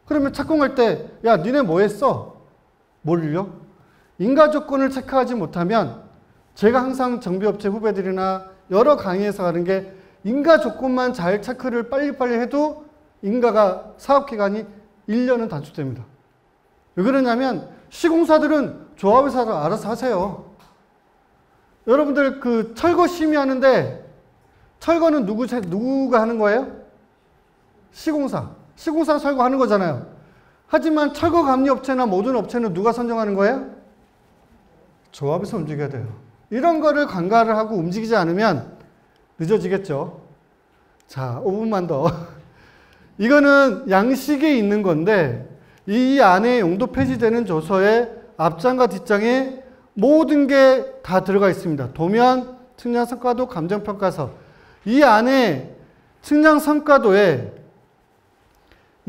그러면 착공할 때, 야, 니네 뭐 했어? 뭘요? 인가 조건을 체크하지 못하면 제가 항상 정비업체 후배들이나 여러 강의에서 하는 게 인가 조건만 잘 체크를 빨리빨리 해도 인가가 사업기간이 1년은 단축됩니다. 왜 그러냐면 시공사들은 조합회사를 알아서 하세요. 여러분들 그 철거 심의하는데 철거는 누구, 누구가 하는 거예요? 시공사. 시공사 철거하는 거잖아요. 하지만 철거 감리 업체나 모든 업체는 누가 선정하는 거예요? 조합에서 움직여야 돼요. 이런 거를 관가를 하고 움직이지 않으면 늦어지겠죠. 자, 5분만 더. 이거는 양식에 있는 건데 이 안에 용도 폐지되는 조서의 앞장과 뒷장에 모든 게 다 들어가 있습니다. 도면, 측량 성과도, 감정 평가서. 이 안에 측량 성과도에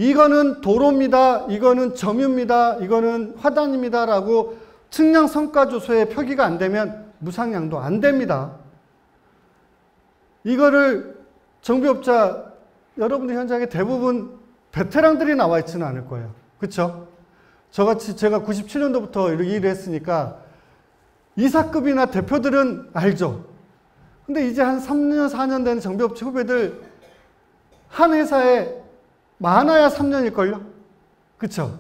이거는 도로입니다. 이거는 점유입니다. 이거는 화단입니다라고 측량 성과 조서에 표기가 안 되면 무상양도 안 됩니다. 이거를 정비업자 여러분들 현장에 대부분 베테랑들이 나와 있지는 않을 거예요. 그렇죠? 저같이 제가 97년도부터 이렇게 일을 했으니까 이사급이나 대표들은 알죠. 근데 이제 한 3년, 4년 된 정비업체 후배들 한 회사에 많아야 3년일걸요? 그쵸?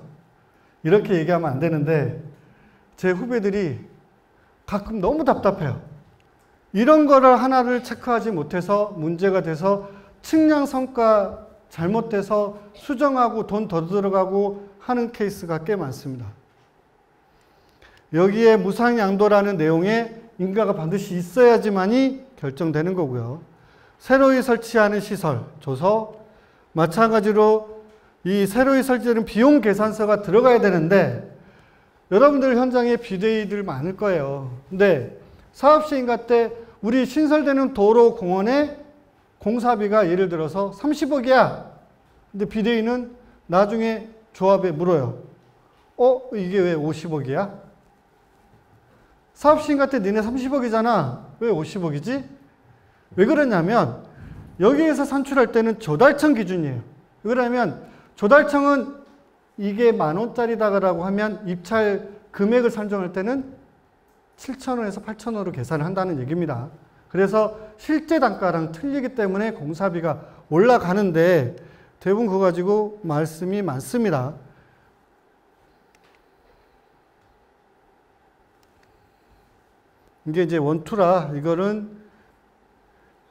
이렇게 얘기하면 안 되는데 제 후배들이 가끔 너무 답답해요. 이런 거를 하나를 체크하지 못해서 문제가 돼서 측량 성과 잘못돼서 수정하고 돈 더 들어가고 하는 케이스가 꽤 많습니다. 여기에 무상양도라는 내용에 인가가 반드시 있어야지만이 결정되는 거고요. 새로이 설치하는 시설, 조서, 마찬가지로 이 새로이 설치되는 비용 계산서가 들어가야 되는데 여러분들 현장에 비대위들 많을 거예요. 근데 사업 시행가 때 우리 신설되는 도로 공원에 공사비가 예를 들어서 30억이야. 근데 비대위는 나중에 조합에 물어요. 어? 이게 왜 50억이야? 사업 시행가 때 니네 30억이잖아. 왜 50억이지? 왜 그러냐면 여기에서 산출할 때는 조달청 기준이에요. 그러면 조달청은 이게 만 원짜리다라고 하면 입찰 금액을 산정할 때는 7천원에서 8천원으로 계산을 한다는 얘기입니다. 그래서 실제 단가랑 틀리기 때문에 공사비가 올라가는데 대부분 그거 가지고 말씀이 많습니다. 이게 이제 원투라 이거는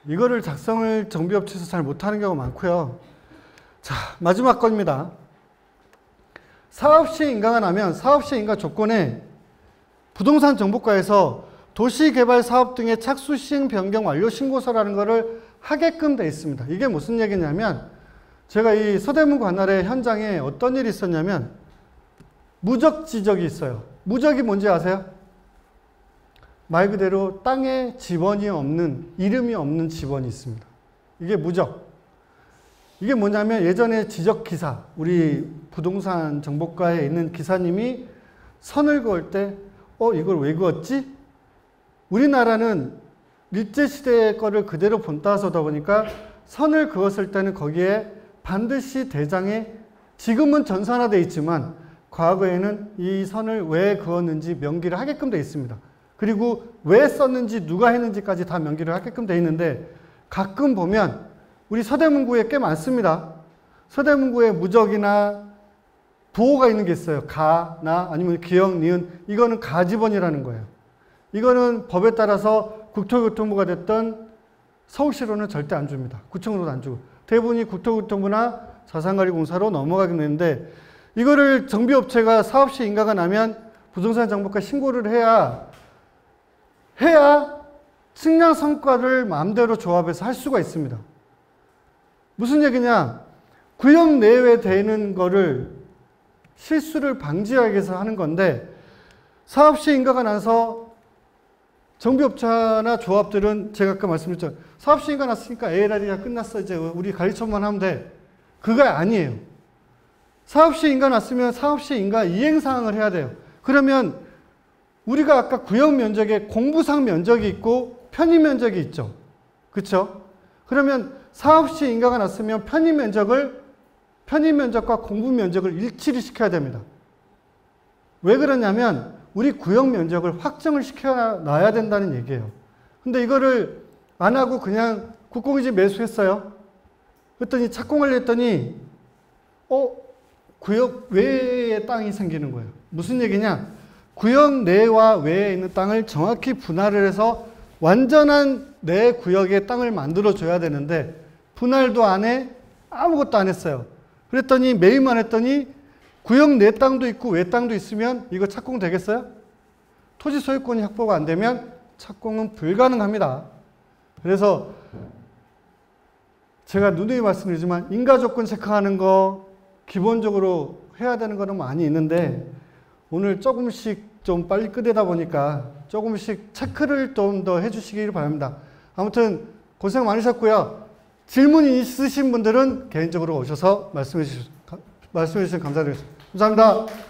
이거를 작성을 정비업체에서 잘 못하는 경우가 많고요. 자 마지막 건입니다. 사업시 인가가 나면 사업시 인가 조건에 부동산 정보과에서 도시개발 사업 등의 착수 시행 변경 완료 신고서라는 것을 하게끔 돼 있습니다. 이게 무슨 얘기냐면 제가 이 서대문 관할의 현장에 어떤 일이 있었냐면 무적 지적이 있어요. 무적이 뭔지 아세요? 말 그대로 땅에 지번이 없는 이름이 없는 지번이 있습니다. 이게 무적. 이게 뭐냐면 예전에 지적 기사, 우리 부동산 정보과에 있는 기사님이 선을 그을 때, 어, 이걸 왜 그었지? 우리나라는 일제시대 거를 그대로 본따서다 보니까 선을 그었을 때는 거기에 반드시 대장에 지금은 전산화되어 있지만 과거에는 이 선을 왜 그었는지 명기를 하게끔 되어 있습니다. 그리고 왜 썼는지 누가 했는지까지 다 명기를 하게끔 되어 있는데 가끔 보면 우리 서대문구에 꽤 많습니다. 서대문구에 무적이나 부호가 있는 게 있어요. 가, 나, 아니면 기억, 니은. 이거는 가지번이라는 거예요. 이거는 법에 따라서 국토교통부가 됐던 서울시로는 절대 안 줍니다. 구청으로도 안 주고. 대부분이 국토교통부나 자산관리 공사로 넘어가게 되는데 이거를 정비업체가 사업시 인가가 나면 부동산 정보과 신고를 해야 해야 측량 성과를 마음대로 조합해서 할 수가 있습니다. 무슨 얘기냐? 구역 내외 되는 거를 실수를 방지하기 위해서 하는 건데 사업 시 인가가 나서 정비업체나 조합들은 제가 아까 말씀드렸죠. 사업 시 인가 났으니까 ALR이가 끝났어. 이제 우리 관리처만 하면 돼. 그거 아니에요. 사업 시 인가 났으면 사업 시 인가 이행사항을 해야 돼요. 그러면 우리가 아까 구역 면적에 공부상 면적이 있고 편의 면적이 있죠. 그렇죠? 그러면 사업시 인가가 났으면 편의 면적을 편의 면적과 공부 면적을 일치를 시켜야 됩니다. 왜 그러냐면 우리 구역 면적을 확정을 시켜 놔야 된다는 얘기예요. 근데 이거를 안 하고 그냥 국공유지 매수했어요. 그랬더니 착공을 했더니 어 구역 외에 땅이 생기는 거예요. 무슨 얘기냐? 구역 내와 외에 있는 땅을 정확히 분할을 해서 완전한 내 구역의 땅을 만들어 줘야 되는데 분할도 안 해, 아무것도 안 했어요. 그랬더니 매입만 했더니 구역 내 땅도 있고 외 땅도 있으면 이거 착공 되겠어요? 토지 소유권이 확보가 안 되면 착공은 불가능합니다. 그래서 제가 누누이 말씀드리지만 인가 조건 체크하는 거 기본적으로 해야 되는 거는 많이 있는데 오늘 조금씩 좀 빨리 끝내다 보니까 조금씩 체크를 좀 더 해주시길 바랍니다. 아무튼 고생 많으셨고요. 질문 있으신 분들은 개인적으로 오셔서 말씀해 주셔서 감사드리겠습니다. 감사합니다.